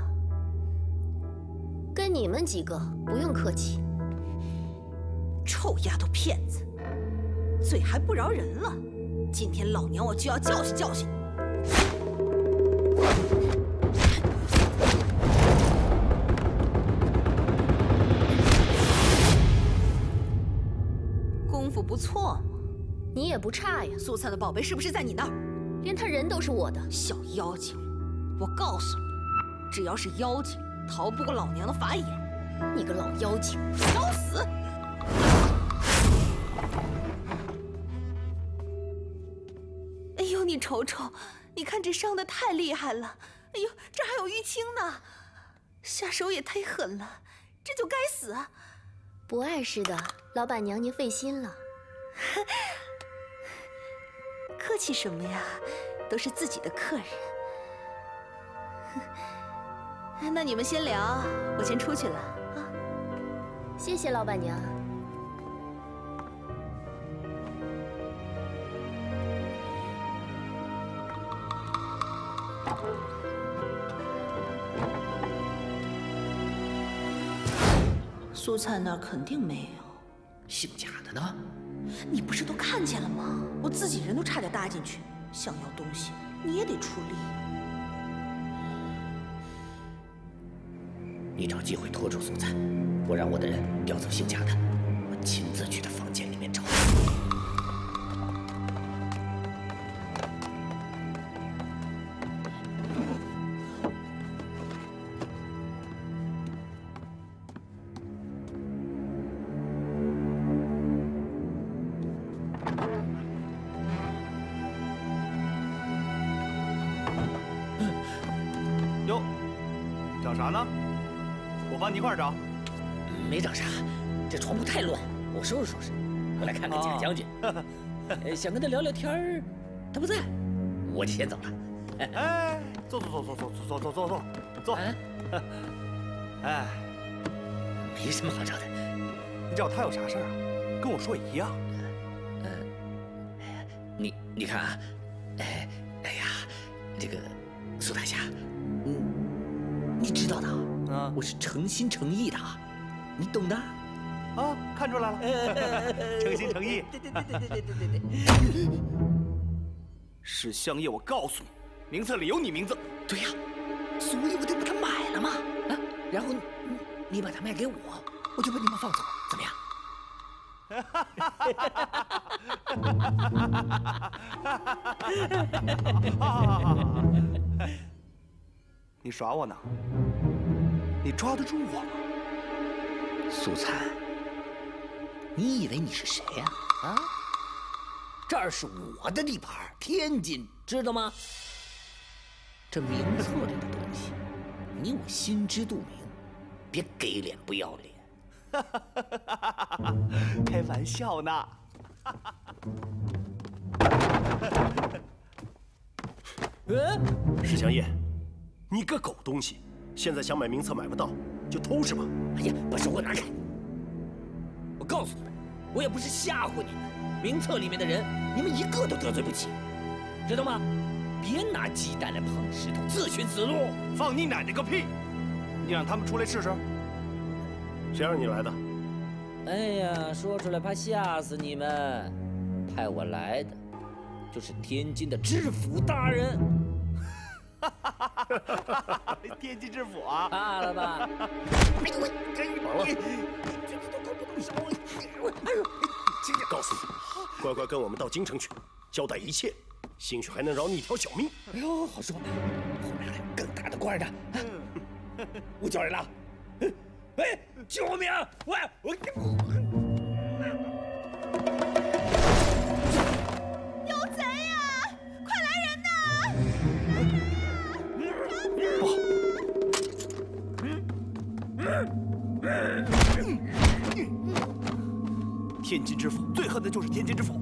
S15: 跟你们几个不用客气。
S12: 臭丫头片子，嘴还不饶人了！今天老娘我就要教训教训你！功夫不错嘛，
S15: 你也不差呀。
S12: 苏灿的宝贝是不是在你那儿？
S15: 连他人都是我的。
S12: 小妖精，我告诉你，只要是妖精，逃不过老娘的法眼。
S15: 你个老妖精，
S12: 找死！你瞅瞅，你看这伤的太厉害了！哎呦，这还有淤青呢，下手也忒狠了，这就该死啊！
S15: 不碍事的，老板娘您费心了。
S12: 客气什么呀，都是自己的客人。那你们先聊，我先出去了啊。
S15: 谢谢老板娘。
S12: 苏灿那儿肯定没有，
S10: 姓贾的呢？
S12: 你不是都看见了吗？我自己人都差点搭进去，想要东西你也得出力。
S10: 你找机会拖住苏灿，我让我的人调走姓贾的，我亲自去他想跟他聊聊天儿，他不在，我就先走了。
S1: 哎，坐坐坐坐坐坐坐坐坐坐。哎，
S10: 没什么好找的。
S1: 你找他有啥事儿啊？跟我说一样。
S10: 你你看啊，哎哎呀，这个苏大侠，嗯，你知道的啊，我是诚心诚意的，你懂的。
S1: 啊，看出来了，诚心诚意。
S10: 对对对对对对对对。
S1: 史香叶，我告诉你，名册里有你名字。
S10: 对呀，所以我得把它买了嘛，啊，然后你你把它卖给我，我就把你们放走，怎么样？
S1: 哈哈哈你耍我呢？你抓得住我吗？
S10: 苏灿，你以为你是谁呀？啊，这儿是我的地盘，天津，知道吗？这名册里的东西，你我心知肚明，别给脸不要脸。
S1: 开玩笑呢。
S3: 嗯，石祥业，你个狗东西，现在想买名册买不到，就偷是吧？
S10: 哎呀，把手给我拿开！我告诉你们，我也不是吓唬你们，名册里面的人，你们一个都得罪不起，知道吗？别拿鸡蛋来碰石头，自寻死路！
S1: 放你奶奶个屁！你让他们出来试试。
S3: 谁让你来的？
S10: 哎呀，说出来怕吓死你们，派我来的。就是天津的知府大人。
S1: 天津知府啊，
S10: 怕了吧？
S3: 好了，告诉你，乖乖跟我们到京城去，交代一切，兴许还能饶你一条小命。
S10: 哎呦，好说，后面还有更大的官呢。我叫人了，哎，救命！喂，我
S12: 有贼呀！快来人呐！
S1: 天津知府最恨的就是天津知府。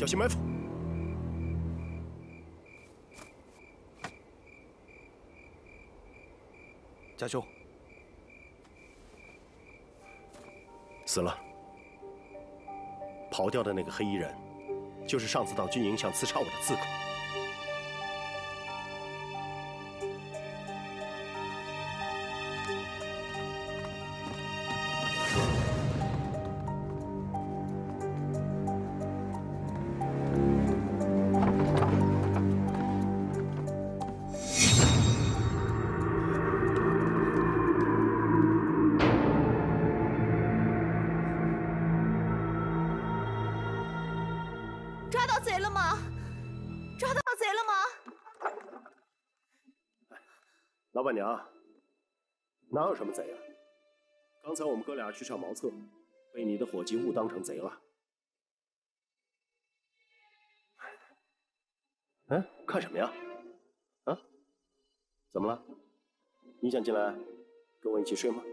S3: 小心埋伏。
S1: 家兄，
S3: 死了。跑掉的那个黑衣人，就是上次到军营想刺杀我的刺客。板娘，哪有什么贼啊？刚才我们哥俩去上茅厕，被你的伙计误当成贼了。哎，看什么呀？啊？怎么了？你想进来跟我一起睡吗？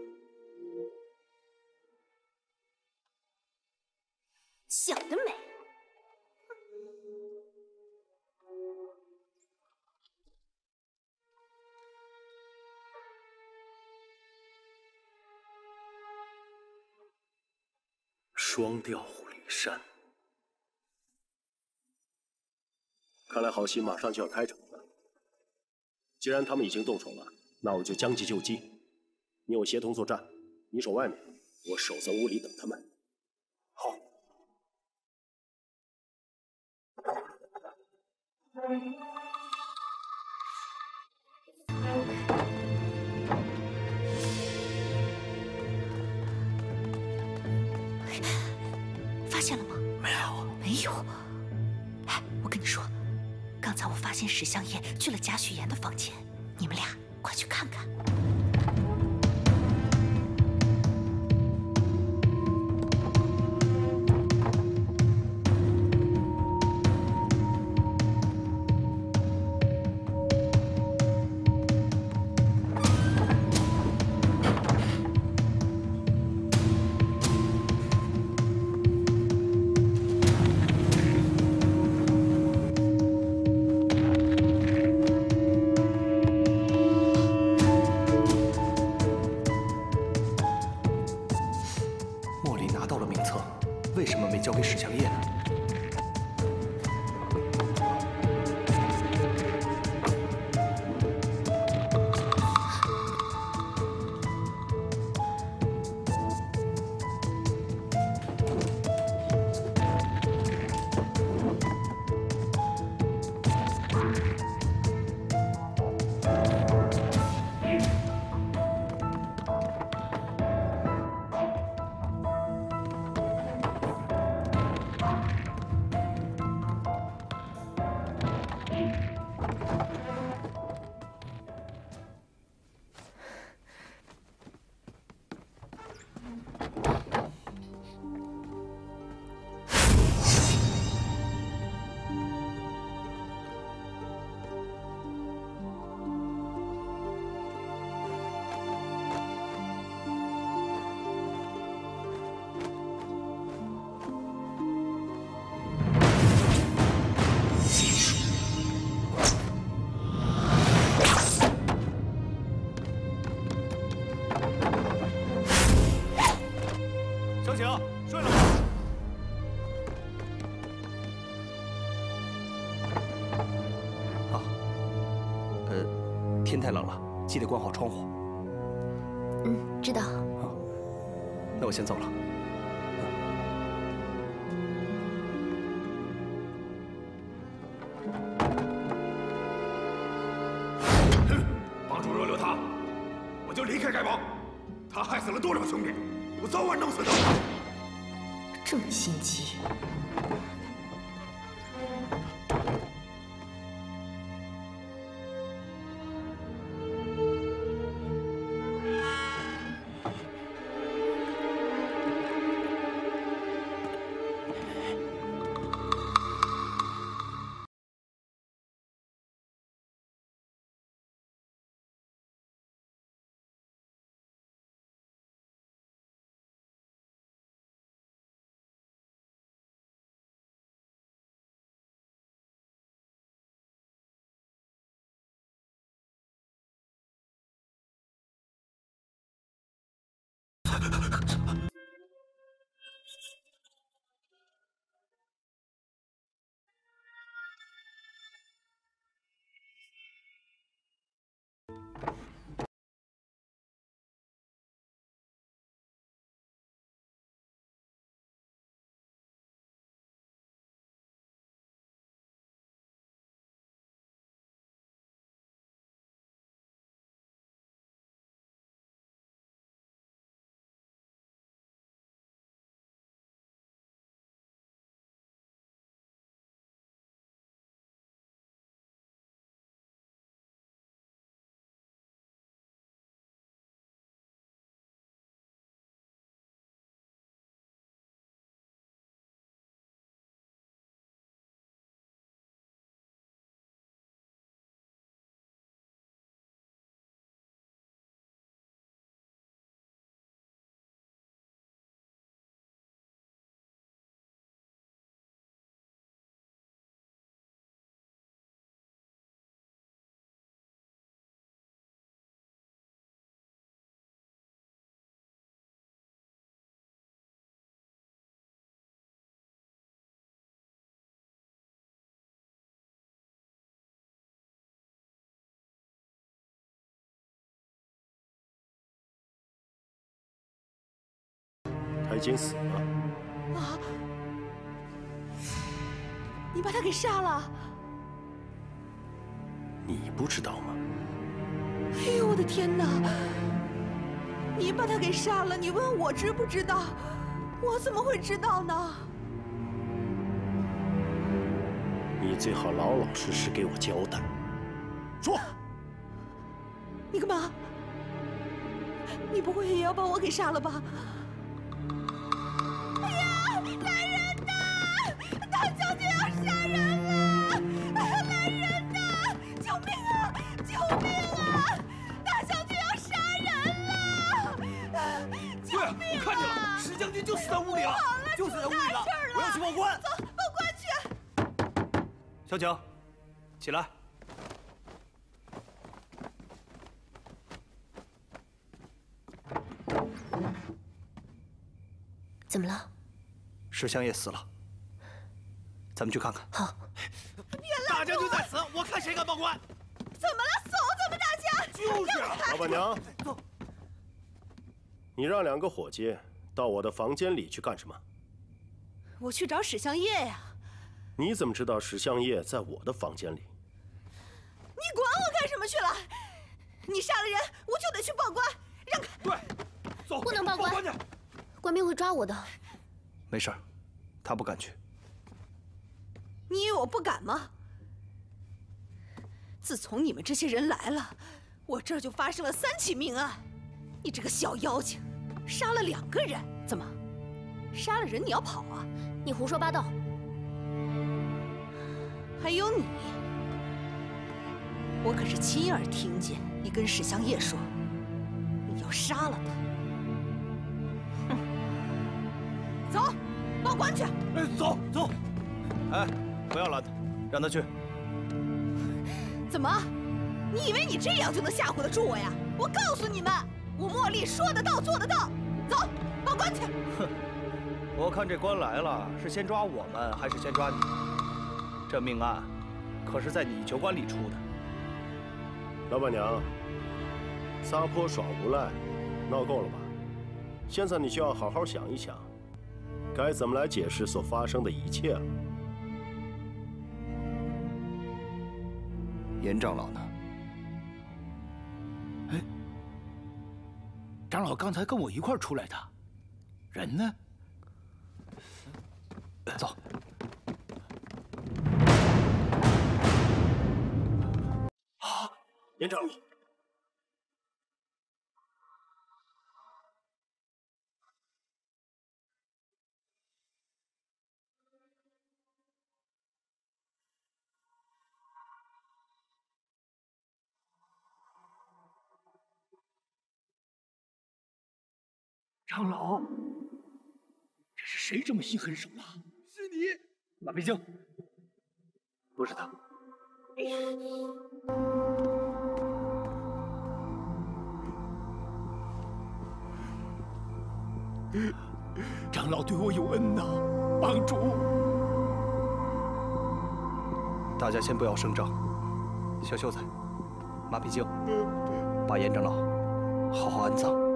S15: 想得美！
S3: 双调虎离山，看来好戏马上就要开场了。既然他们已经动手了，那我就将计就计。你我协同作战，你守外面，我守在屋里等他们。
S1: 好。有，
S12: 没有。哎，我跟你说，刚才我发现史香叶去了贾许言的房间，你们俩快去看看。
S1: 记得关好窗户。
S15: 嗯，知道。
S1: 那我先走了。
S9: 帮主若留他，我就离开丐帮。他害死了多少兄弟，我早晚弄死他。
S15: 这么心机。
S3: 已经死了。
S12: 啊！你把他给杀了？
S3: 你不知道吗？
S12: 哎呦，我的天哪！你把他给杀了？你问我知不知道？我怎么会知道呢？
S3: 你最好老老实实给我交代。说，
S12: 你干嘛？你不会也要把我给杀了吧？将军
S7: 就死在屋里了，就死在屋里了。
S1: 我要去报官。
S12: 走，报官去。
S1: 小景，起来。
S15: 怎么了？
S1: 石香叶死了，咱们去看看。
S15: 好。
S7: 大将军在此，我看谁敢报官。
S12: 怎么了？怂，怎么大家？
S7: 就是
S3: 啊。老板娘，
S12: 走。
S3: 你让两个伙计到我的房间里去干什么？
S12: 我去找史香叶呀。
S3: 你怎么知道史香叶在我的房间里？
S12: 你管我干什么去了？你杀了人，我就得去报官。让开！
S7: 对，走，
S15: 不能报官
S7: 去。
S15: 官兵会抓我的。
S1: 没事，他不敢去。
S12: 你以为我不敢吗？自从你们这些人来了，我这儿就发生了三起命案。你这个小妖精，杀了两个人，怎么？杀了人你要跑啊？
S15: 你胡说八道！
S12: 还有你，我可是亲耳听见你跟史香叶说，你要杀了他。哼！走，报官去。
S7: 哎，走走。
S1: 哎，不要拦他，让他去。
S12: 怎么？你以为你这样就能吓唬得住我呀？我告诉你们，我茉莉说得到做得到。走，报官去。
S1: 哼，
S2: 我看这官来了，是先抓我们，还是先抓你？这命案可是在你酒馆里出的。
S3: 老板娘，撒泼耍无赖，闹够了吧？现在你就要好好想一想，该怎么来解释所发生的一切了。
S18: 严长老呢？
S4: 长老刚才跟我一块出来的，人呢？走。
S3: 啊，连长。
S4: 长老，这是谁这么心狠手辣？
S19: 是你，
S4: 马北京。
S20: 不是他。
S4: 长老对我有恩呐，帮主。
S2: 大家先不要声张。小秀才，马必京，把严长老好好安葬。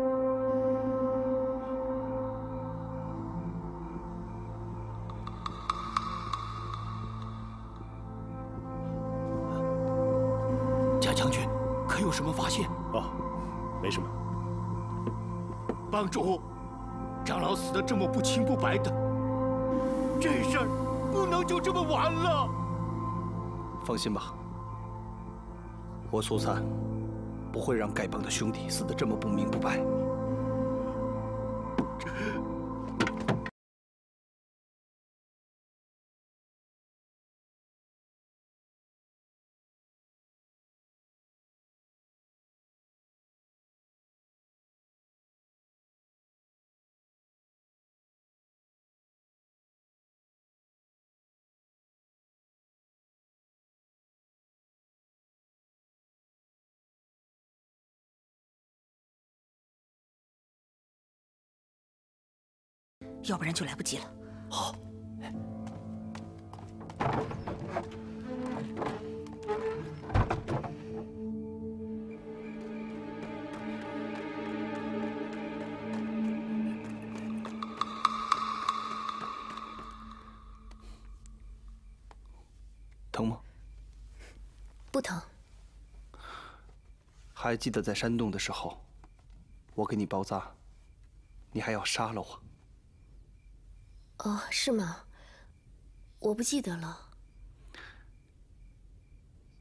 S3: 没什么。
S4: 帮主，长老死得这么不清不白的，这事儿不能就这么完了。
S2: 放心吧，我苏灿不会让丐帮的兄弟死得这么不明不白。
S12: 要不然就来不及了。
S4: 好。
S2: 疼吗？
S15: 不疼。
S2: 还记得在山洞的时候，我给你包扎，你还要杀了我。
S15: 哦，是吗？我不记得了。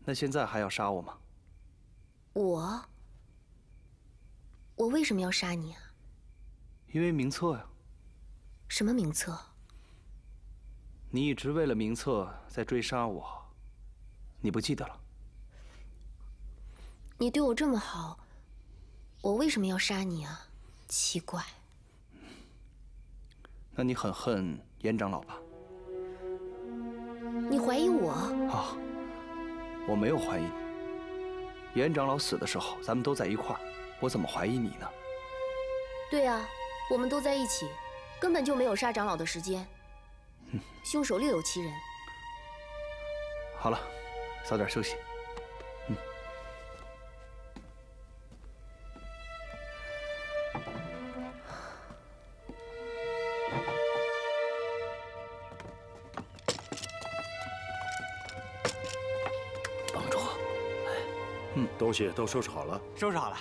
S2: 那现在还要杀我吗？
S15: 我？我为什么要杀你啊？
S2: 因为名册呀。
S15: 什么名册？
S2: 你一直为了名册在追杀我，你不记得了？
S15: 你对我这么好，我为什么要杀你啊？奇怪。
S2: 那你很恨严长老吧？
S15: 你怀疑我？
S2: 啊，我没有怀疑你。严长老死的时候，咱们都在一块儿，我怎么怀疑你呢？
S15: 对啊，我们都在一起，根本就没有杀长老的时间。凶手另有其人。
S2: 好了，早点休息。
S3: 东西都收拾好了。
S6: 收拾好了。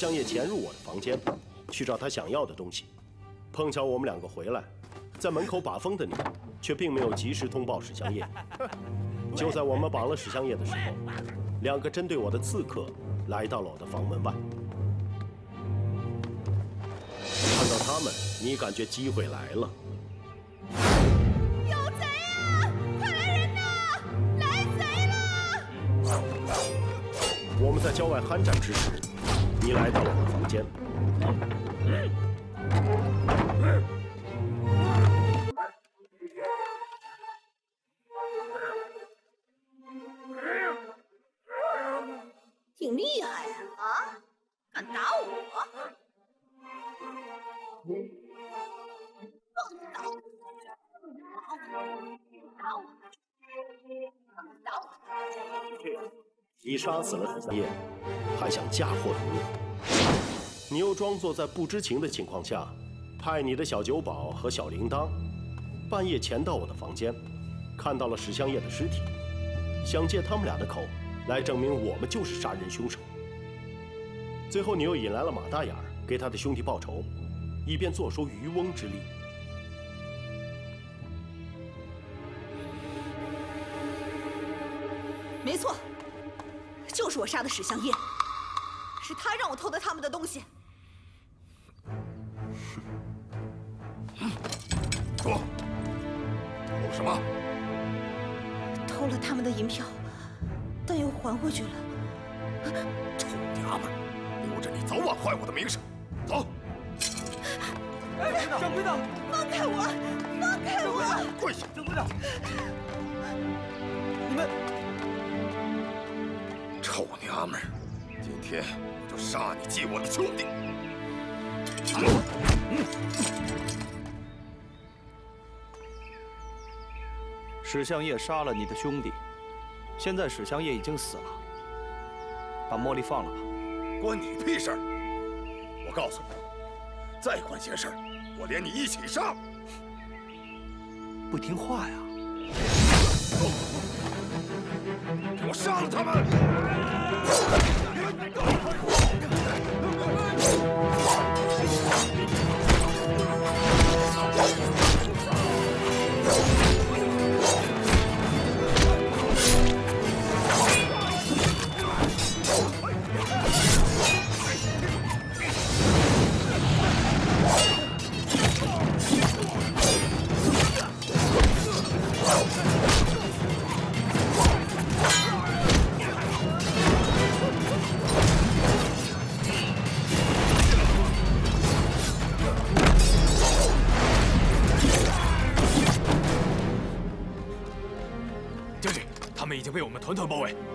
S3: 香叶潜入我的房间，去找他想要的东西。碰巧我们两个回来，在门口把风的你，却并没有及时通报史香叶。就在我们绑了史香叶的时候，两个针对我的刺客来到了我的房门外。看到他们，你感觉机会来了。
S12: 有贼啊！快来人呐！来贼了！
S3: 我们在郊外酣战之时，你来到我的房间。
S12: 挺厉害呀！啊，敢打我？
S3: 你杀死了史香叶，还想嫁祸于我？你又装作在不知情的情况下，派你的小酒保和小铃铛，半夜潜到我的房间，看到了史香叶的尸体，想借他们俩的口来证明我们就是杀人凶手。最后，你又引来了马大眼儿，给他的兄弟报仇，以便坐收渔翁之利。
S12: 就是我杀的史香烟，是他让我偷的他们的东西。
S9: 说，偷什么？
S12: 偷了他们的银票，但又还回去了。
S9: 臭娘们儿，留着你早晚坏我的名声。走。
S6: 哎，掌柜的，
S12: 放开我！放开我！
S9: 跪下！
S6: 掌柜的，你们
S9: 臭娘们儿，今天我就杀你祭我的兄弟！
S2: 史相业杀了你的兄弟，现在史相业已经死了，把茉莉放了吧。
S9: 关你屁事儿！我告诉你，再管闲事儿，我连你一起杀！
S2: 不听话呀！
S9: 给我杀了他们！
S11: 团团包围。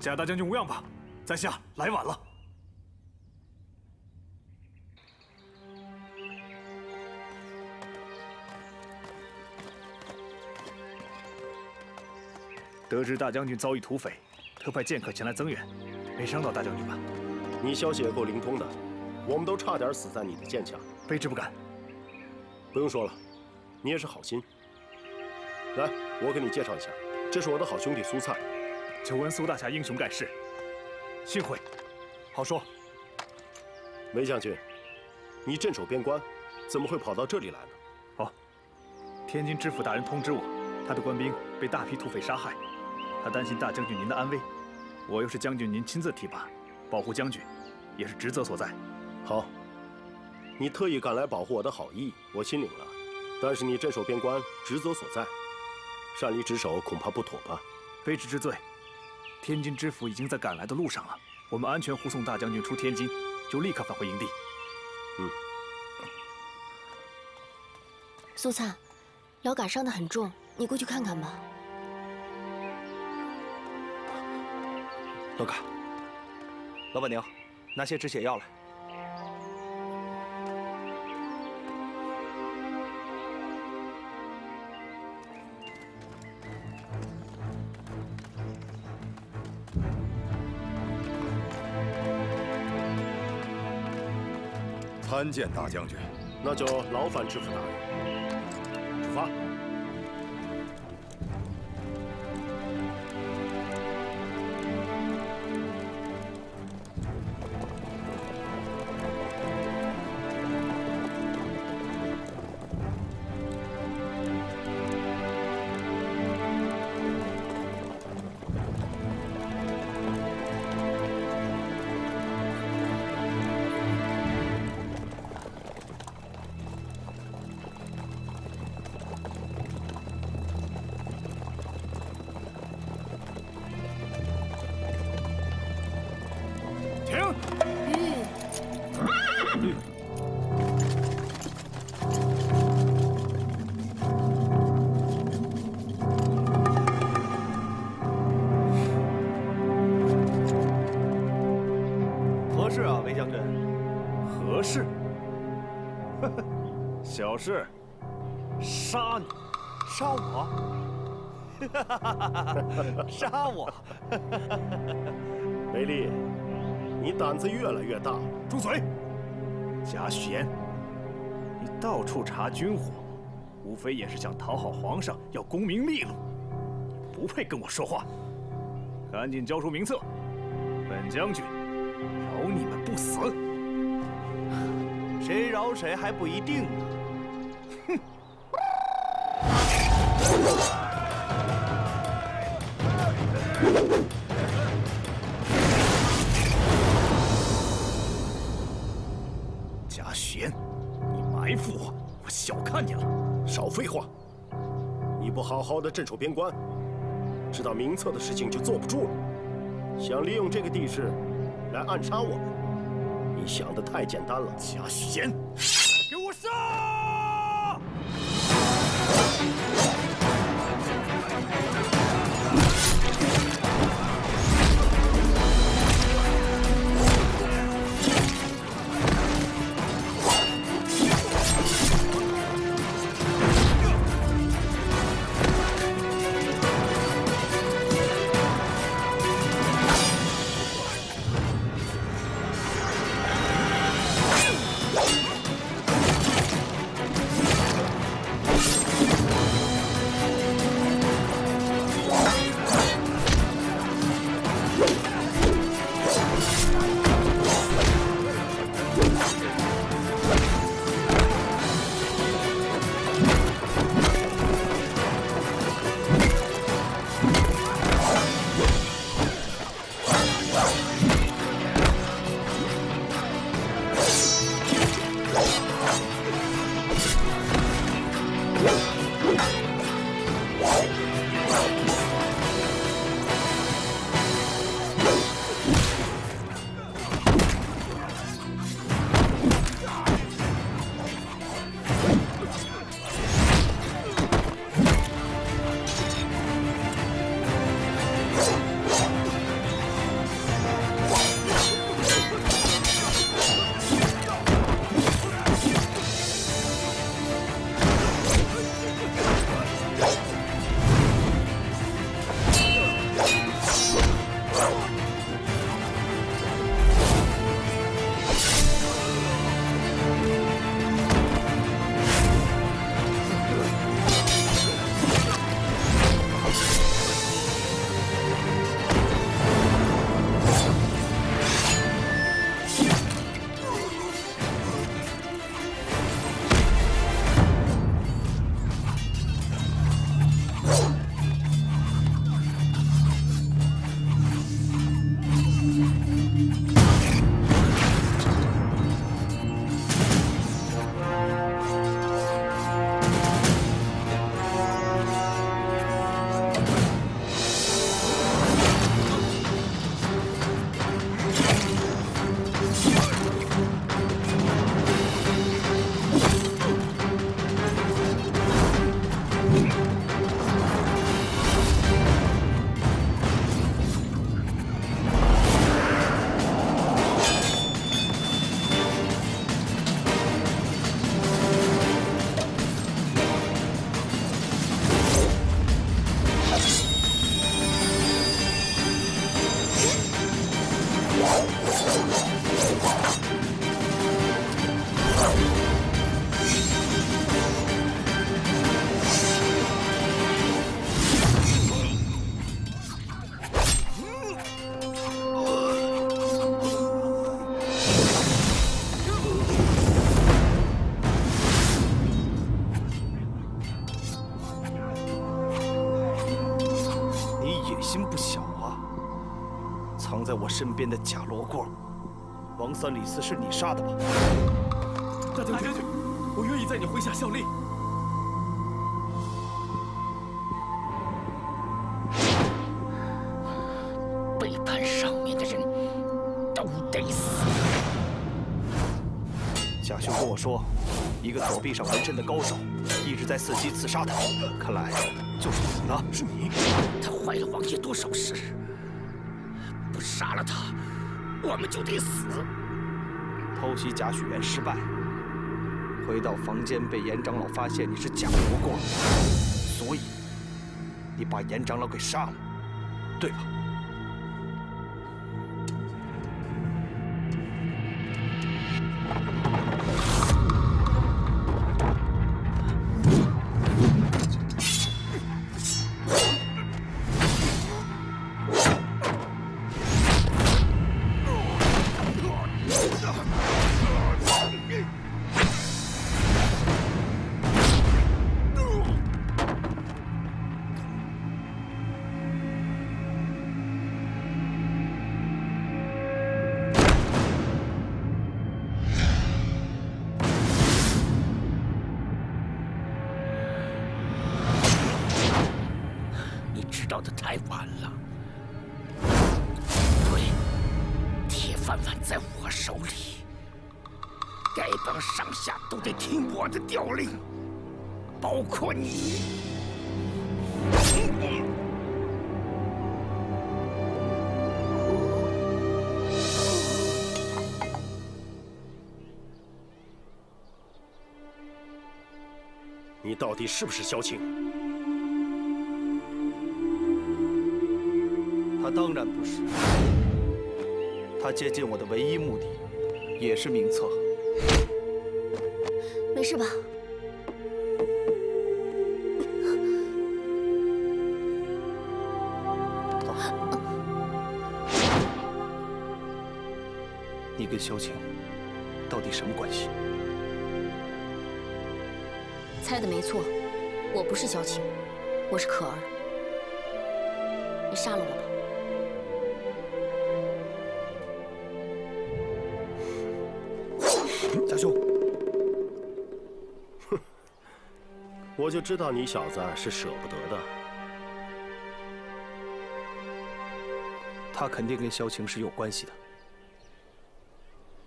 S11: 贾大将军无恙吧？在下来晚了。得知大将军遭遇土匪，特派剑客前来增援，没伤到大将军吧？
S3: 你消息也够灵通的，我们都差点死在你的剑下。
S11: 卑职不敢。
S3: 不用说了，你也是好心。来，我给你介绍一下，这是我的好兄弟苏灿。
S11: 久闻苏大侠英雄盖世，幸会。
S1: 好说。
S3: 梅将军，你镇守边关，怎么会跑到这里来呢？
S11: 哦，天津知府大人通知我，他的官兵被大批土匪杀害，他担心大将军您的安危。我又是将军您亲自提拔，保护将军，也是职责所在。
S3: 好，你特意赶来保护我的好意，我心领了。但是你镇守边关，职责所在，擅离职守恐怕不妥吧？
S11: 卑职知罪。天津知府已经在赶来的路上了，我们安全护送大将军出天津，就立刻返回营地。
S3: 嗯。
S15: 苏灿，老嘎伤得很重，你过去看看吧。
S1: 老嘎，老板娘，拿些止血药来。
S8: 参见大将军。
S3: 那就劳烦知府大人。出发。
S11: 杀
S1: 我？
S3: 梅丽，你胆子越来越大了。
S11: 住嘴！贾许言，你到处查军火，无非也是想讨好皇上，要功名利禄，不配跟我说话。赶紧交出名册，本将军饶你们不死。
S1: 谁饶谁还不一定呢。哼！
S11: 贾玄，你埋伏我，我小看你了。
S3: 少废话，你不好好的镇守边关，知道名册的事情就坐不住了，想利用这个地势来暗杀我们，你想的太简单了。
S11: 贾
S2: 玄。边的假罗锅，王三李四是你杀的吧？
S9: 大将军，我愿意在你麾下效力。
S10: 背叛上面的人都得死。
S2: 贾兄跟我说，一个左臂上纹身的高手一直在伺机刺杀他，看来就是你了。
S10: 是你，他坏了王爷多少事？我们就得死。
S2: 偷袭贾诩元失败，回到房间被严长老发现你是假罗锅，所以你把严长老给杀了，对吧？
S4: 饭碗在我手里，丐帮上下都得听我的调令，包括你。
S3: 你到底是不是萧青？
S2: 他当然不是。他接近我的唯一目的，也是名册。
S15: 没事吧？
S2: 你跟萧晴到底什么关系？
S15: 猜的没错，我不是萧晴，我是可儿。你杀了我吧。
S3: 我就知道你小子是舍不得的。
S2: 他肯定跟萧晴是有关系的。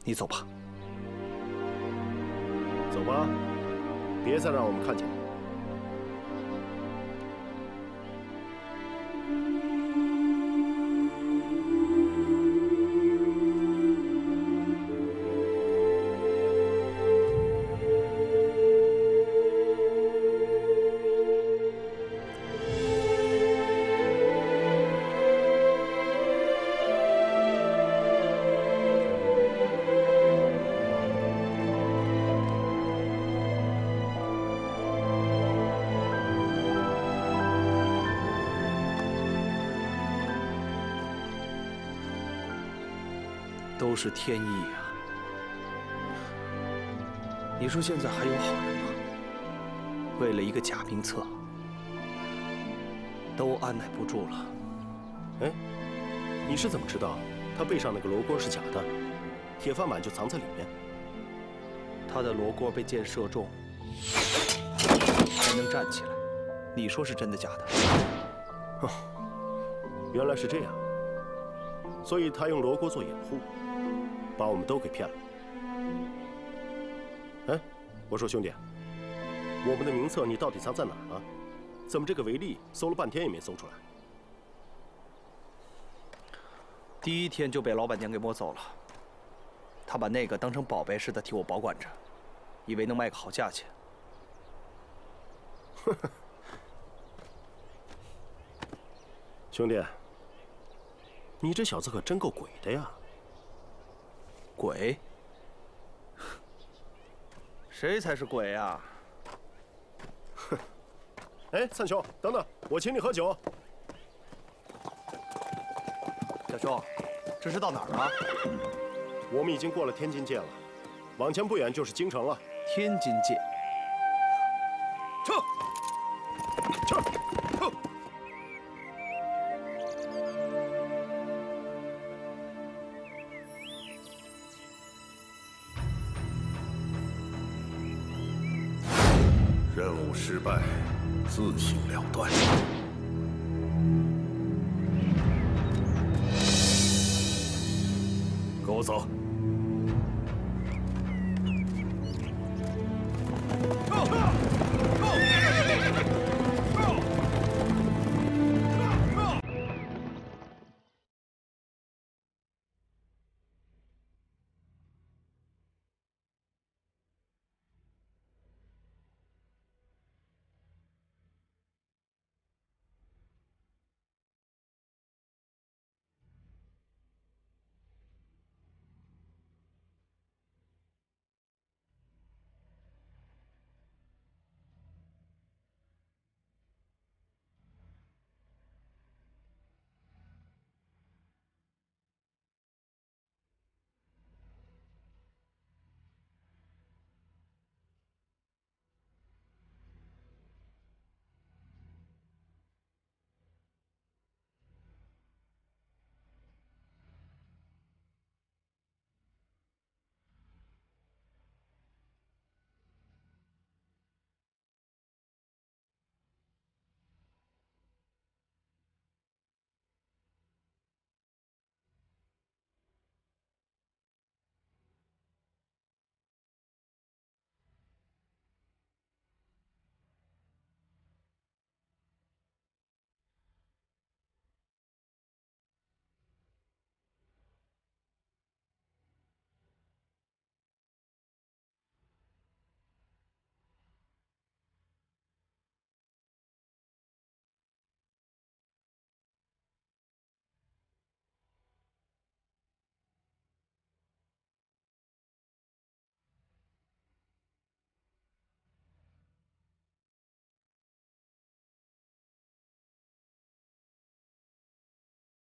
S2: 你走吧。
S3: 走吧，别再让我们看见
S2: 都是天意啊！你说现在还有好人吗？为了一个假名册，都按耐不住了。
S3: 哎，你是怎么知道他背上那个罗锅是假的？铁饭碗就藏在里面。
S2: 他的罗锅被箭射中，才能站起来。你说是真的假的？
S3: 哦，原来是这样。所以他用罗锅做掩护，把我们都给骗了。哎，我说兄弟，我们的名册你到底藏在哪儿了？怎么这个维利搜了半天也没搜出来？
S2: 第一天就被老板娘给摸走了。她把那个当成宝贝似的替我保管着，以为能卖个好价钱。
S3: 兄弟，你这小子可真够鬼的呀！
S2: 鬼？谁才是鬼呀？
S3: 哼！哎，三兄，等等，我请你喝酒。
S2: 小兄，这是到哪儿了？
S3: 我们已经过了天津界了，往前不远就是京城了。
S2: 天津界。
S13: 自行了断。
S11: 跟我走。